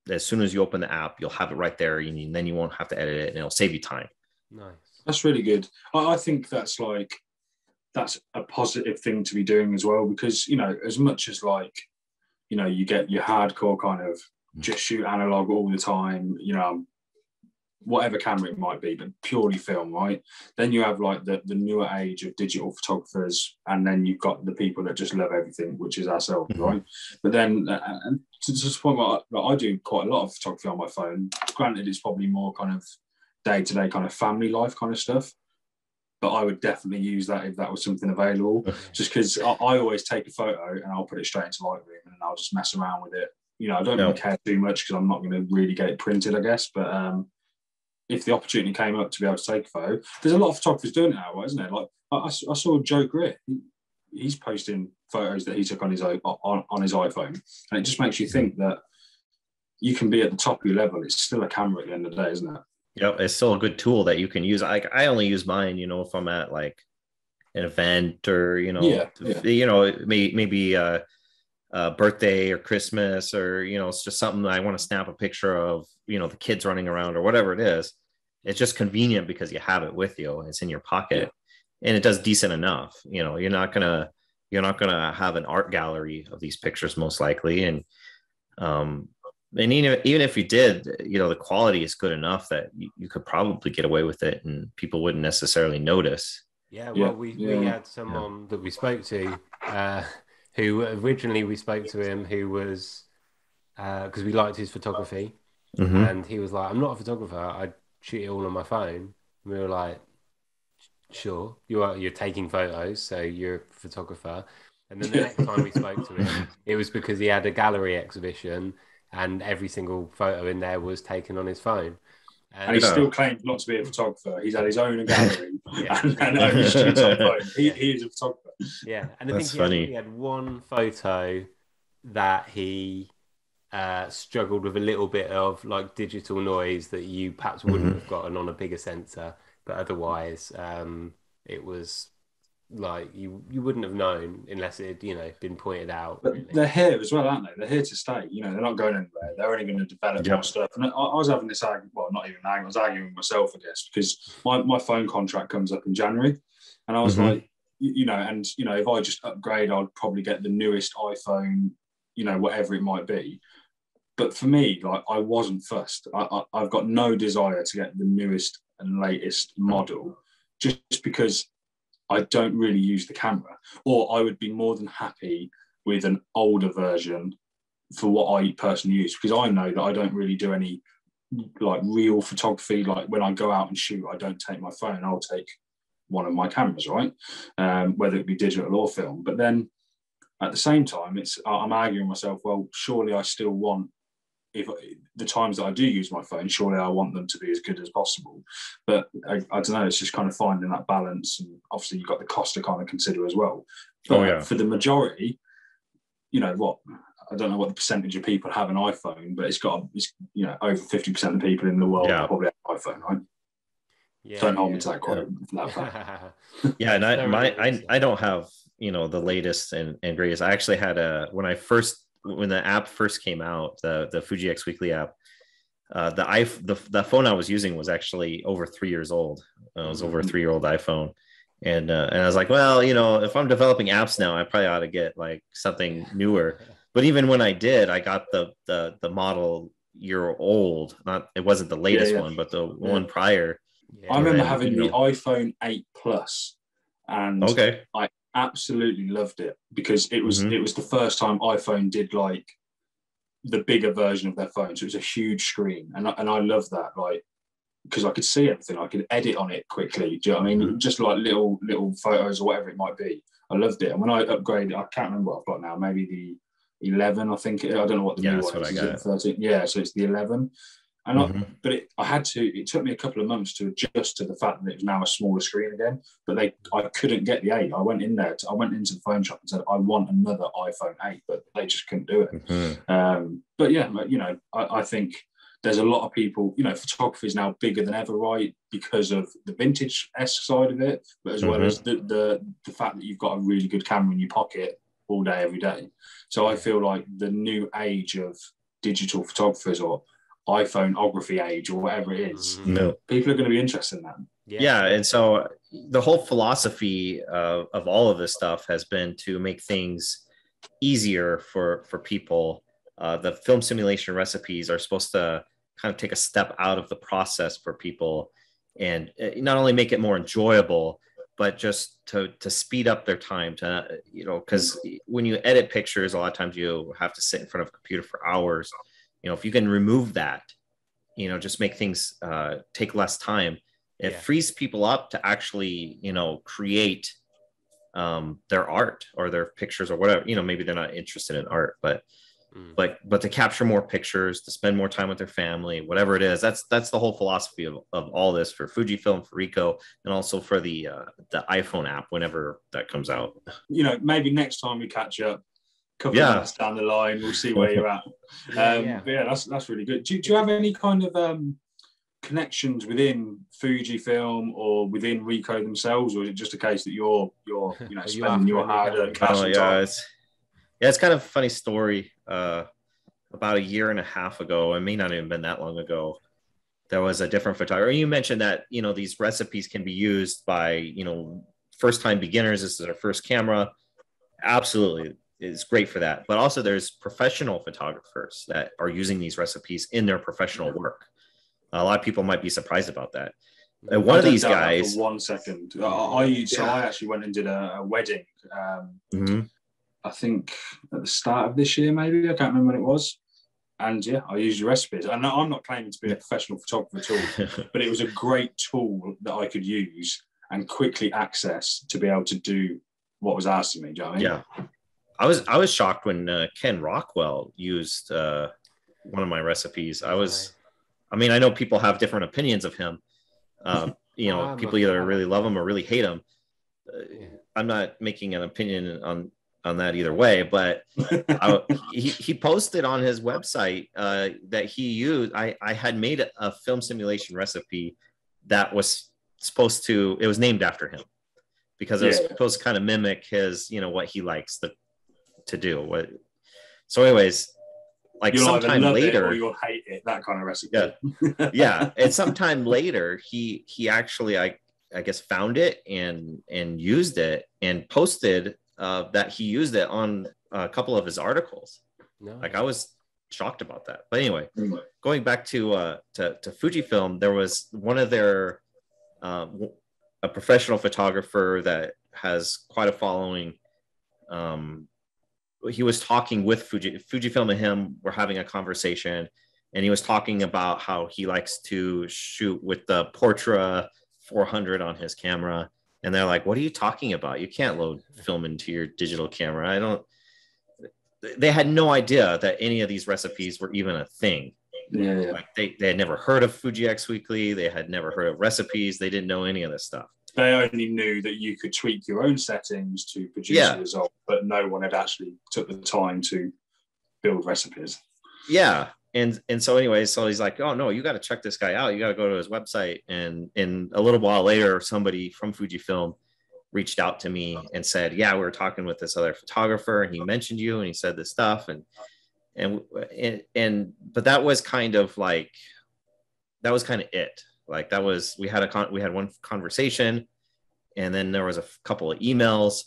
as soon as you open the app. You'll have it right there, and then you won't have to edit it, and it'll save you time. Nice. That's really good. I, I think that's like that's a positive thing to be doing as well because you know as much as like you know you get your hardcore kind of just shoot analog all the time you know whatever camera it might be but purely film right then you have like the, the newer age of digital photographers and then you've got the people that just love everything which is ourselves Mhm. right but then uh, and to, to the point where I, like, I do quite a lot of photography on my phone granted it's probably more kind of day-to-day kind of family life kind of stuff but I would definitely use that if that was something available. Just because I, I always take a photo and I'll put it straight into Lightroom and I'll just mess around with it. You know, I don't No. really care too much because I'm not going to really get it printed, I guess. But um, if the opportunity came up to be able to take a photo, there's a lot of photographers doing it now, isn't there? Like I saw Joe Greer. He's posting photos that he took on his o- on, on his iPhone, and it just makes you think that you can be at the top of your level. It's still a camera at the end of the day, isn't it? Yep, it's still a good tool that you can use. Like I only use mine, you know, if I'm at like an event or you know, Yeah, yeah. you know, may, maybe uh, uh, birthday or Christmas or you know, it's just something that I want to snap a picture of, you know, the kids running around or whatever it is. It's just convenient because you have it with you. It's in your pocket, and it does decent enough. You know, you're not gonna you're not gonna have an art gallery of these pictures most likely, and um, and even even if you did, you know, the quality is good enough that you, you could probably get away with it, and people wouldn't necessarily notice. Yeah, well, yeah. we yeah. we had someone that we spoke to, uh, who originally we spoke to him, who was because uh, we liked his photography, mm-hmm. and he was like, "I'm not a photographer. I shoot it all on my phone." And we were like, "Sure, you are. You're taking photos, so you're a photographer." And then the next time we spoke to him, it was because he had a gallery exhibition, and every single photo in there was taken on his phone. And, and he still claims not to be a photographer. He's had his own gallery yeah. and, and only shoots on phone. He, he is a photographer. Yeah, and I That's think he funny. Had, he had one photo that he uh, struggled with a little bit of like digital noise that you perhaps wouldn't mm-hmm. have gotten on a bigger sensor, but otherwise, um, it was like you you wouldn't have known unless it had, you know been pointed out. But really. they're here as well, aren't they? They're here to stay. You know, they're not going anywhere. They're only going to develop yep. more stuff. And I, I, was having this argument. Well, not even argument. I was arguing with myself, I guess, because my, my phone contract comes up in January, and I was mm-hmm. like, you, you know, and you know, if I just upgrade, I'd probably get the newest iPhone, you know, whatever it might be. But for me, like I wasn't first. I, I, I've got no desire to get the newest and latest model, just because I don't really use the camera, or I would be more than happy with an older version for what I personally use because I know that I don't really do any like real photography. Like when I go out and shoot, I don't take my phone. I'll take one of my cameras, right? Um, whether it be digital or film. But then at the same time, it's I'm arguing myself. Well, surely I still want if the times that I do use my phone, surely I want them to be as good as possible. But I, I, don't know, it's just kind of finding that balance. And obviously, you've got the cost to kind of consider as well. Oh, but oh, yeah. for the majority, you know what? I don't know what the percentage of people have an iPhone, but it's got, it's, you know, over 50% of the people in the world yeah. probably have an iPhone, right? Yeah, don't hold yeah. me to that quote. yeah, and I, my, I, I don't have, you know, the latest and, and greatest. I actually had a, when I first when the app first came out, the the Fuji X Weekly app, uh, the i the the phone I was using was actually over three years old. Uh, it was over a mm-hmm. three year old iPhone, and uh, and I was like, well, you know, if I'm developing apps now, I probably ought to get like something newer. But even when I did, I got the the the model year old. Not it wasn't the latest yeah, yeah. one, but the yeah. one prior. I remember having the iPhone 8 Plus, and okay, I absolutely loved it because it was mm-hmm. it was the first time iPhone did like the bigger version of their phone. So it was a huge screen, and I, and I love that like because I could see everything. I could edit on it quickly. Do you know what I mean? Mm-hmm. Just like little little photos or whatever it might be. I loved it. And when I upgraded, I can't remember what I've got now. Maybe the 11, I think. I don't know what the yeah, new one is. is 13? Yeah, so it's the 11. And mm-hmm. I, but it, I had to. It took me a couple of months to adjust to the fact that it was now a smaller screen again. But they, I couldn't get the eight. I went in there. To, I went into the phone shop and said, "I want another iPhone 8," but they just couldn't do it. Mm-hmm. Um, but yeah, you know, I, I, think there's a lot of people. You know, photography is now bigger than ever, right? Because of the vintage esque side of it, but as mm-hmm. well as the, the the fact that you've got a really good camera in your pocket all day, every day. So I feel like the new age of digital photographers or iPhoneography age or whatever it is. Mm-hmm. No. People are going to be interested in that. Yeah. yeah. And so the whole philosophy of, of all of this stuff has been to make things easier for, for people. Uh, the film simulation recipes are supposed to kind of take a step out of the process for people and uh, not only make it more enjoyable, but just to, to speed up their time to, you know, because when you edit pictures, a lot of times you have to sit in front of a computer for hours you know if you can remove that you know just make things uh, take less time it yeah. frees people up to actually you know create um, their art or their pictures or whatever you know maybe they're not interested in art but mm. but but to capture more pictures to spend more time with their family whatever it is that's that's the whole philosophy of, of all this for fujifilm for ricoh and also for the uh, the iphone app whenever that comes out you know maybe next time we catch up couple yeah. of months down the line. We'll see where you're at. Um, yeah. But yeah, that's that's really good. Do, do you have any kind of um, connections within Fujifilm or within Ricoh themselves, or is it just a case that you're you're you know spending your hard-earned cash? Oh, yeah, it's yeah, it's kind of a funny story. Uh, about a year and a half ago, it may not even been that long ago. There was a different photographer. You mentioned that you know these recipes can be used by you know first time beginners. This is their first camera. Absolutely, is great for that. But also, there's professional photographers that are using these recipes in their professional work. A lot of people might be surprised about that. And one of these guys. one second. I, I so I actually went and did a, a wedding. Um, mm-hmm. I think at the start of this year, maybe I can't remember when it was. And yeah, I used your recipes. And I'm not claiming to be a professional photographer at all, but it was a great tool that I could use and quickly access to be able to do what was asked of me. Do You know I mean? Yeah. I was I was shocked when uh, Ken Rockwell used uh, one of my recipes. I was, I mean, I know people have different opinions of him. Uh, you know, people either really love him or really hate him. Uh, I'm not making an opinion on on that either way, but I, he, he posted on his website uh, that he used. I, I had made a, film simulation recipe that was supposed to. It was named after him because it was supposed to kind of mimic his, you know, what he likes to to do. What? So, anyways, like you'll sometime later, you'll hate it. That kind of recipe. Yeah, yeah. And sometime later, he he actually I I guess found it and and used it and posted uh, that he used it on a couple of his articles. No. Like I was shocked about that. But anyway, going back to uh, to, to Fujifilm, there was one of their um, a professional photographer that has quite a following. Um, he was talking with Fuji Fujifilm and him were having a conversation, and he was talking about how he likes to shoot with the Portra 400 on his camera and they're like what are you talking about? You can't load film into your digital camera. I don't they had no idea that any of these recipes were even a thing. Yeah, yeah. Like they, they had never heard of fuji x weekly. They had never heard of recipes. They didn't know any of this stuff they only knew that you could tweak your own settings to produce yeah. a result but no one had actually took the time to build recipes. Yeah. And and so anyway so he's like oh no you got to check this guy out. You got to go to his website. And and a little while later somebody from fujifilm reached out to me and said yeah we were talking with this other photographer. And he mentioned you and he said this stuff. And and and, and but that was kind of like that was kind of it like that was we had a con we had one conversation and then there was a couple of emails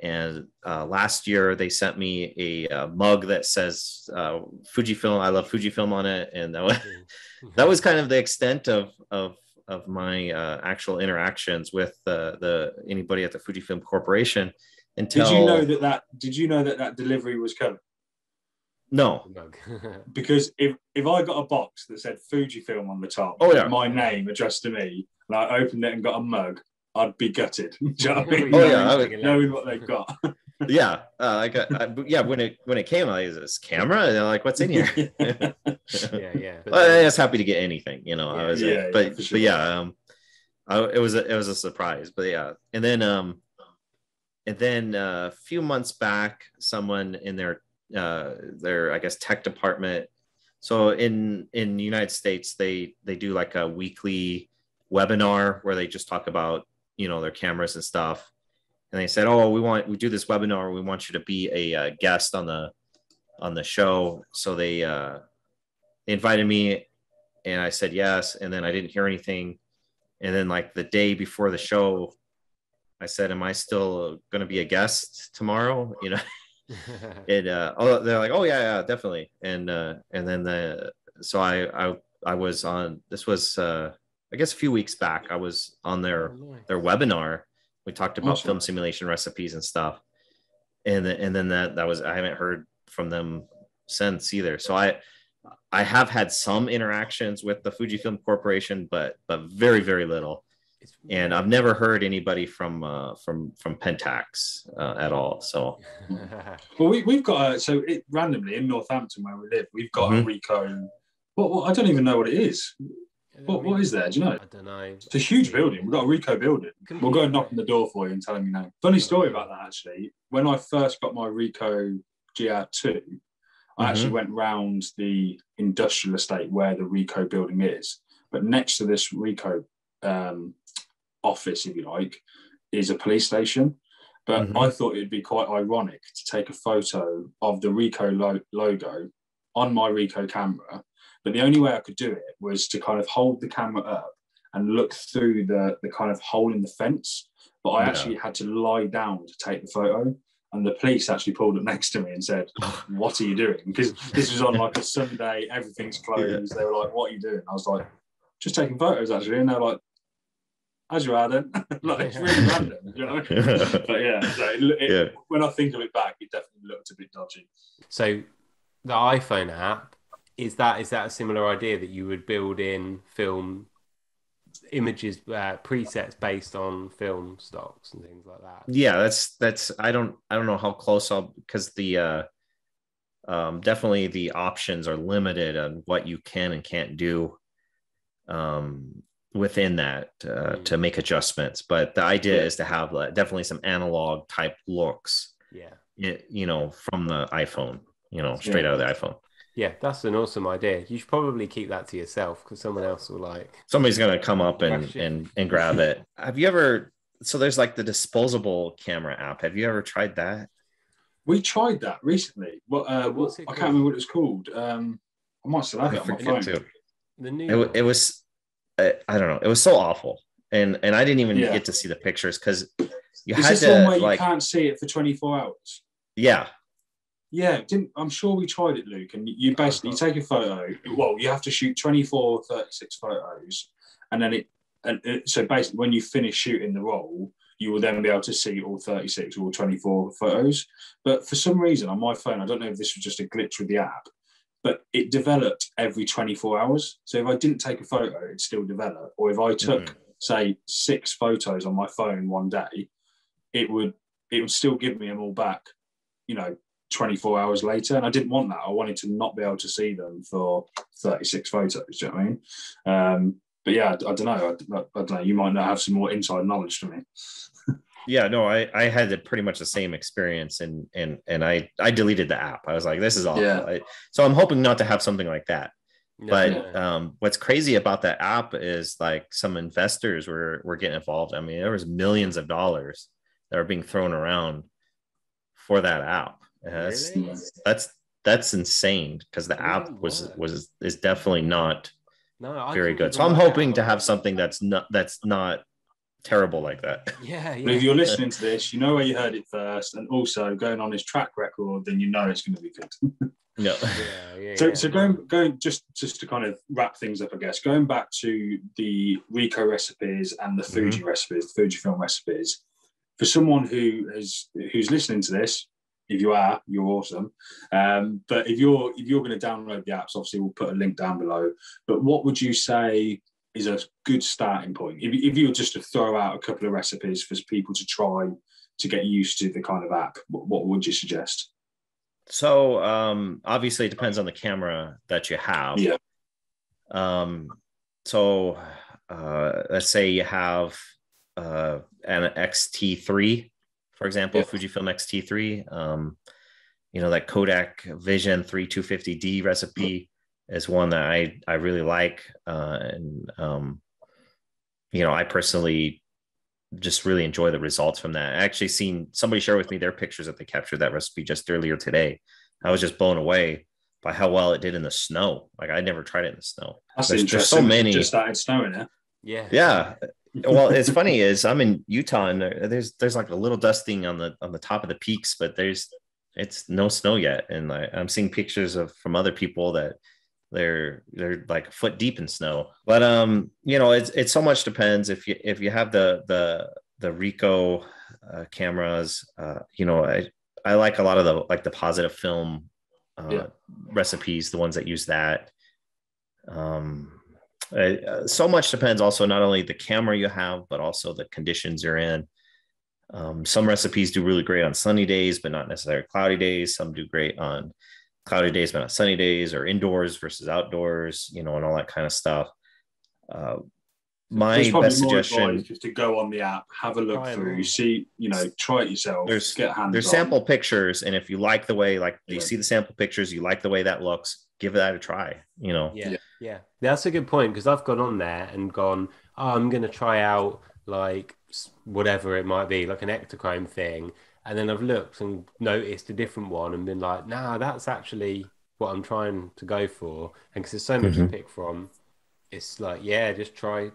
and uh, last year they sent me a, a mug that says uh, Fujifilm. I love Fujifilm on it, and that was mm-hmm. that was kind of the extent of of of my uh, actual interactions with the the anybody at the Fujifilm Corporation. Until did you know that that did you know that that delivery was coming? No, because if if I got a box that said Fujifilm on the top, oh yeah, my name addressed to me, and I opened it and got a mug, I'd be gutted. you know I mean? Oh yeah, knowing, knowing what they've got. yeah, uh, like uh, I, yeah, when it when it came, I was this camera, and they're like, "What's in here?" yeah, yeah. But well, I was happy to get anything, you know. Yeah, I was, yeah, uh, but sure. but yeah, um, I, it was a, it was a surprise, but yeah, and then um, and then uh, a few months back, someone in their uh their I guess tech department. So in in the United States, they they do like a weekly webinar where they just talk about you know their cameras and stuff. And they said oh we want we do this webinar. We want you to be a, uh, guest on the on the show. So they uh they invited me and i said yes. And then i didn't hear anything. And then like the day before the show i said am i still going to be a guest tomorrow? You know and uh oh they're like oh yeah yeah definitely and uh and then the so i i i was on this was uh I guess a few weeks back, I was on their oh, their webinar. We talked about awesome. film simulation recipes and stuff, and then, and then that that was I haven't heard from them since either. So I I have had some interactions with the Fujifilm Corporation, but but very very little, and I've never heard anybody from uh, from from Pentax uh, at all. So, well, we we've got a, so it, randomly in Northampton where we live, we've got mm-hmm. a Ricoh. Well, well, I don't even know what it is. What, what is there? Do you know? I don't know. It's a huge building. We've got a Ricoh building. We'll go and knock on the door for you and tell them you know. Funny story about that actually. When I first got my Ricoh GR2, mm-hmm. I actually went round the industrial estate where the Ricoh building is. But next to this Ricoh um, office, if you like, is a police station. But mm-hmm. I thought it'd be quite ironic to take a photo of the Ricoh lo- logo on my Ricoh camera but the only way I could do it was to kind of hold the camera up and look through the, the kind of hole in the fence. But I yeah. actually had to lie down to take the photo. And the police actually pulled up next to me and said, What are you doing? Because this was on like a Sunday, everything's closed. Yeah. They were like, What are you doing? I was like, Just taking photos actually. And they're like, as you are then. like, it's really random, you know. but yeah, so it, it, yeah, when I think of it back, it definitely looked a bit dodgy. So the iPhone app is that is that a similar idea that you would build in film images uh, presets based on film stocks and things like that yeah that's that's i don't i don't know how close i'll because the uh um definitely the options are limited on what you can and can't do um within that uh, mm. to make adjustments but the idea yeah. is to have like, definitely some analog type looks yeah it, you know from the iphone you know straight yeah. out of the iphone yeah, that's an awesome idea. You should probably keep that to yourself because someone else will like. Somebody's gonna come up and and and grab it. Have you ever? So there's like the disposable camera app. Have you ever tried that? We tried that recently. What? Uh, what I can't remember what it's called. Um, I might still have it on my phone. Too. The new. It, it was. I, I, don't know. It was so awful, and and I didn't even yeah. get to see the pictures because you Is had this to one where like, you can't see it for 24 hours. Yeah, yeah, didn't I'm sure we tried it, Luke. And you basically you take a photo. Well, you have to shoot 24, or 36 photos, and then it and it, so basically when you finish shooting the roll, you will then be able to see all 36 or 24 photos. But for some reason on my phone, I don't know if this was just a glitch with the app, but it developed every 24 hours. So if I didn't take a photo, it still developed. Or if I took, mm. say, six photos on my phone one day, it would it would still give me them all back, you know, 24 hours later. And I didn't want that. I wanted to not be able to see them for 36 photos. Do you know what I mean? Um, but yeah, I, I don't know. I, I, don't know. You might not have some more inside knowledge to me. Yeah, no, I, I had pretty much the same experience and, and, and I, I deleted the app. I was like, this is awful. Yeah. I, so I'm hoping not to have something like that. but um, what's crazy about that app is like some investors were, were getting involved. I mean, there was millions of dollars that are being thrown around for that app. That's really? that's that's insane because the app was was is definitely not no, very good. So I'm hoping to have something that's not that's not terrible like that. Yeah, yeah. But if you're listening to this, you know where you heard it first, and also going on his track record, then you know it's going to be good. no. Yeah, yeah, so, yeah. so going going just just to kind of wrap things up, I guess going back to the Ricoh recipes and the Fuji mm-hmm. recipes, the Fuji film recipes, for someone who has who's listening to this, if you are, you're awesome. Um, but if you're if you're going to download the apps, obviously we'll put a link down below. But what would you say is a good starting point? If, if you were just to throw out a couple of recipes for people to try to get used to the kind of app, what, what would you suggest? So um, obviously it depends on the camera that you have. Yeah. Um, so uh, let's say you have uh, an XT3 for example, Fujifilm X-T3. Um, you know, that Kodak Vision 3250D recipe is one that I, I really like. Uh, and, um, you know, I personally just really enjoy the results from that. I actually seen somebody share with me their pictures that they captured that recipe just earlier today. I was just blown away by how well it did in the snow. Like I never tried it in the snow. That's there's, interesting. There's so many. Just started snowing, huh? Yeah. Yeah well, it's funny is I'm in Utah and there's there's like a little dusting on the on the top of the peaks, but there's it's no snow yet, and I, I'm seeing pictures of from other people that they're they're like a foot deep in snow. But um, you know, it's it so much depends if you if you have the the the Ricoh uh, cameras, uh, you know, I I like a lot of the like the positive film uh, yeah. recipes, the ones that use that. Um, uh, so much depends also not only the camera you have, but also the conditions you're in. Um, some recipes do really great on sunny days, but not necessarily cloudy days. Some do great on cloudy days, but not sunny days, or indoors versus outdoors, you know, and all that kind of stuff. Uh, my best suggestion is to go on the app, have a look through, you see, you know, try it yourself. There's get hands there's on. sample pictures, and if you like the way, like yeah. you see the sample pictures, you like the way that looks, give that a try. You know. Yeah, yeah, that's a good point because I've gone on there and gone, oh, I'm going to try out like whatever it might be, like an Ektachrome thing, and then I've looked and noticed a different one and been like, nah, that's actually what I'm trying to go for, and because there's so much mm-hmm. to pick from, it's like, yeah, just try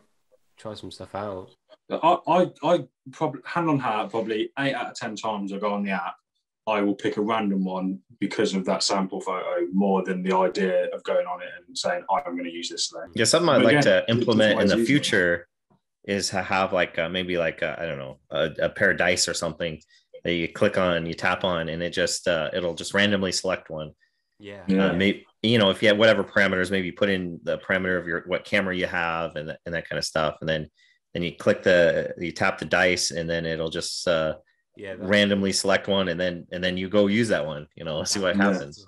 try some stuff out. I, I, I probably hand on heart, probably eight out of ten times I go on the app I will pick a random one because of that sample photo more than the idea of going on it and saying, I'm going to use this thing. Yeah, something I'd but like again, to implement in the future is to have like uh, maybe like I don't know a, a, pair of dice or something that you click on, you tap on, and it just uh, it'll just randomly select one. Yeah. yeah. Uh, maybe you know if you have whatever parameters, maybe put in the parameter of your what camera you have and and that kind of stuff, and then then you click the you tap the dice, and then it'll just uh, yeah randomly select one, and then and then you go use that one. You know, see what happens.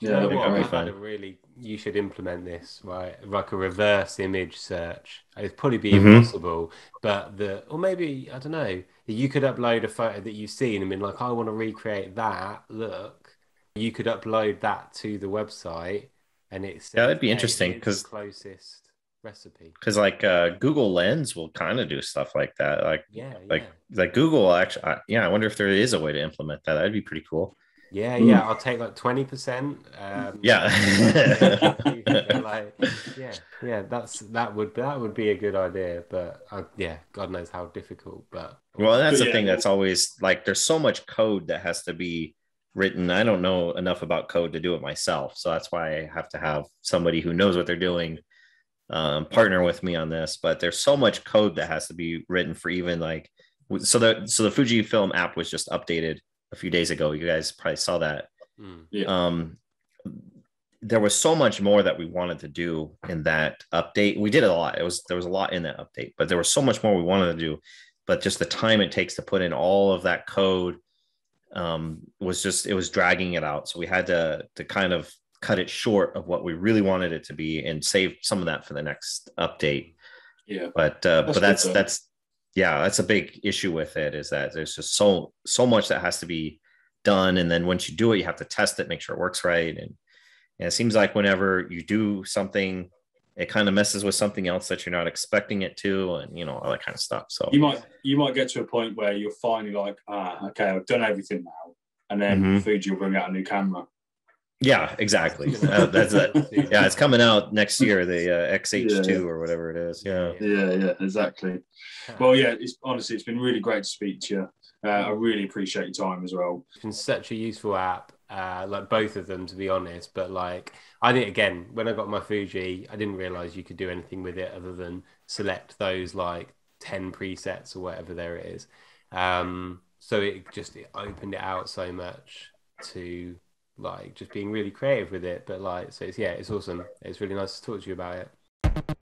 Yeah, you know what? I'd really you should implement this right, like a reverse image search. It'd probably be mm-hmm. impossible, but the or maybe I don't know. You could upload a photo that you've seen and been like, I want to recreate that look. You could upload that to the website, and it's yeah, that'd be interesting because closest recipe. Because like uh, Google Lens will kind of do stuff like that. Like yeah, like yeah. like Google actually. I, yeah, I wonder if there is a way to implement that. That'd be pretty cool. Yeah, yeah, I'll take like twenty percent. Um, yeah, like, yeah, yeah. That's that would that would be a good idea, but uh, yeah, God knows how difficult. But well, that's but the yeah. thing that's always like there's so much code that has to be written. I don't know enough about code to do it myself, so that's why I have to have somebody who knows what they're doing um, partner with me on this. But there's so much code that has to be written for even like so the so the Fujifilm app was just updated a few days ago. You guys probably saw that. Mm. Yeah. Um, there was so much more that we wanted to do in that update. We did a lot. It was there was a lot in that update, but there was so much more we wanted to do. But just the time it takes to put in all of that code um, was just it was dragging it out. So we had to to kind of cut it short of what we really wanted it to be and save some of that for the next update. Yeah. But uh, that's but that's that's yeah, that's a big issue with it is that there's just so so much that has to be done, and then once you do it, you have to test it, make sure it works right, and, and it seems like whenever you do something, it kind of messes with something else that you're not expecting it to, and you know all that kind of stuff. So you might you might get to a point where you're finally like, ah, okay, I've done everything now, and then mm-hmm. Fuji will bring out a new camera, yeah, exactly. Uh, that's it. Yeah, it's coming out next year, the uh, XH2 yeah. or whatever it is. Yeah. Yeah, yeah, exactly. Well, yeah, it's honestly, it's been really great to speak to you. Uh, I really appreciate your time as well. It's been such a useful app, uh, like both of them, to be honest. But like, I think again, when I got my Fuji, I didn't realize you could do anything with it other than select those like 10 presets or whatever there is. Um, so it just it opened it out so much to like just being really creative with it. But like, so it's yeah, it's awesome. It's really nice to talk to you about it.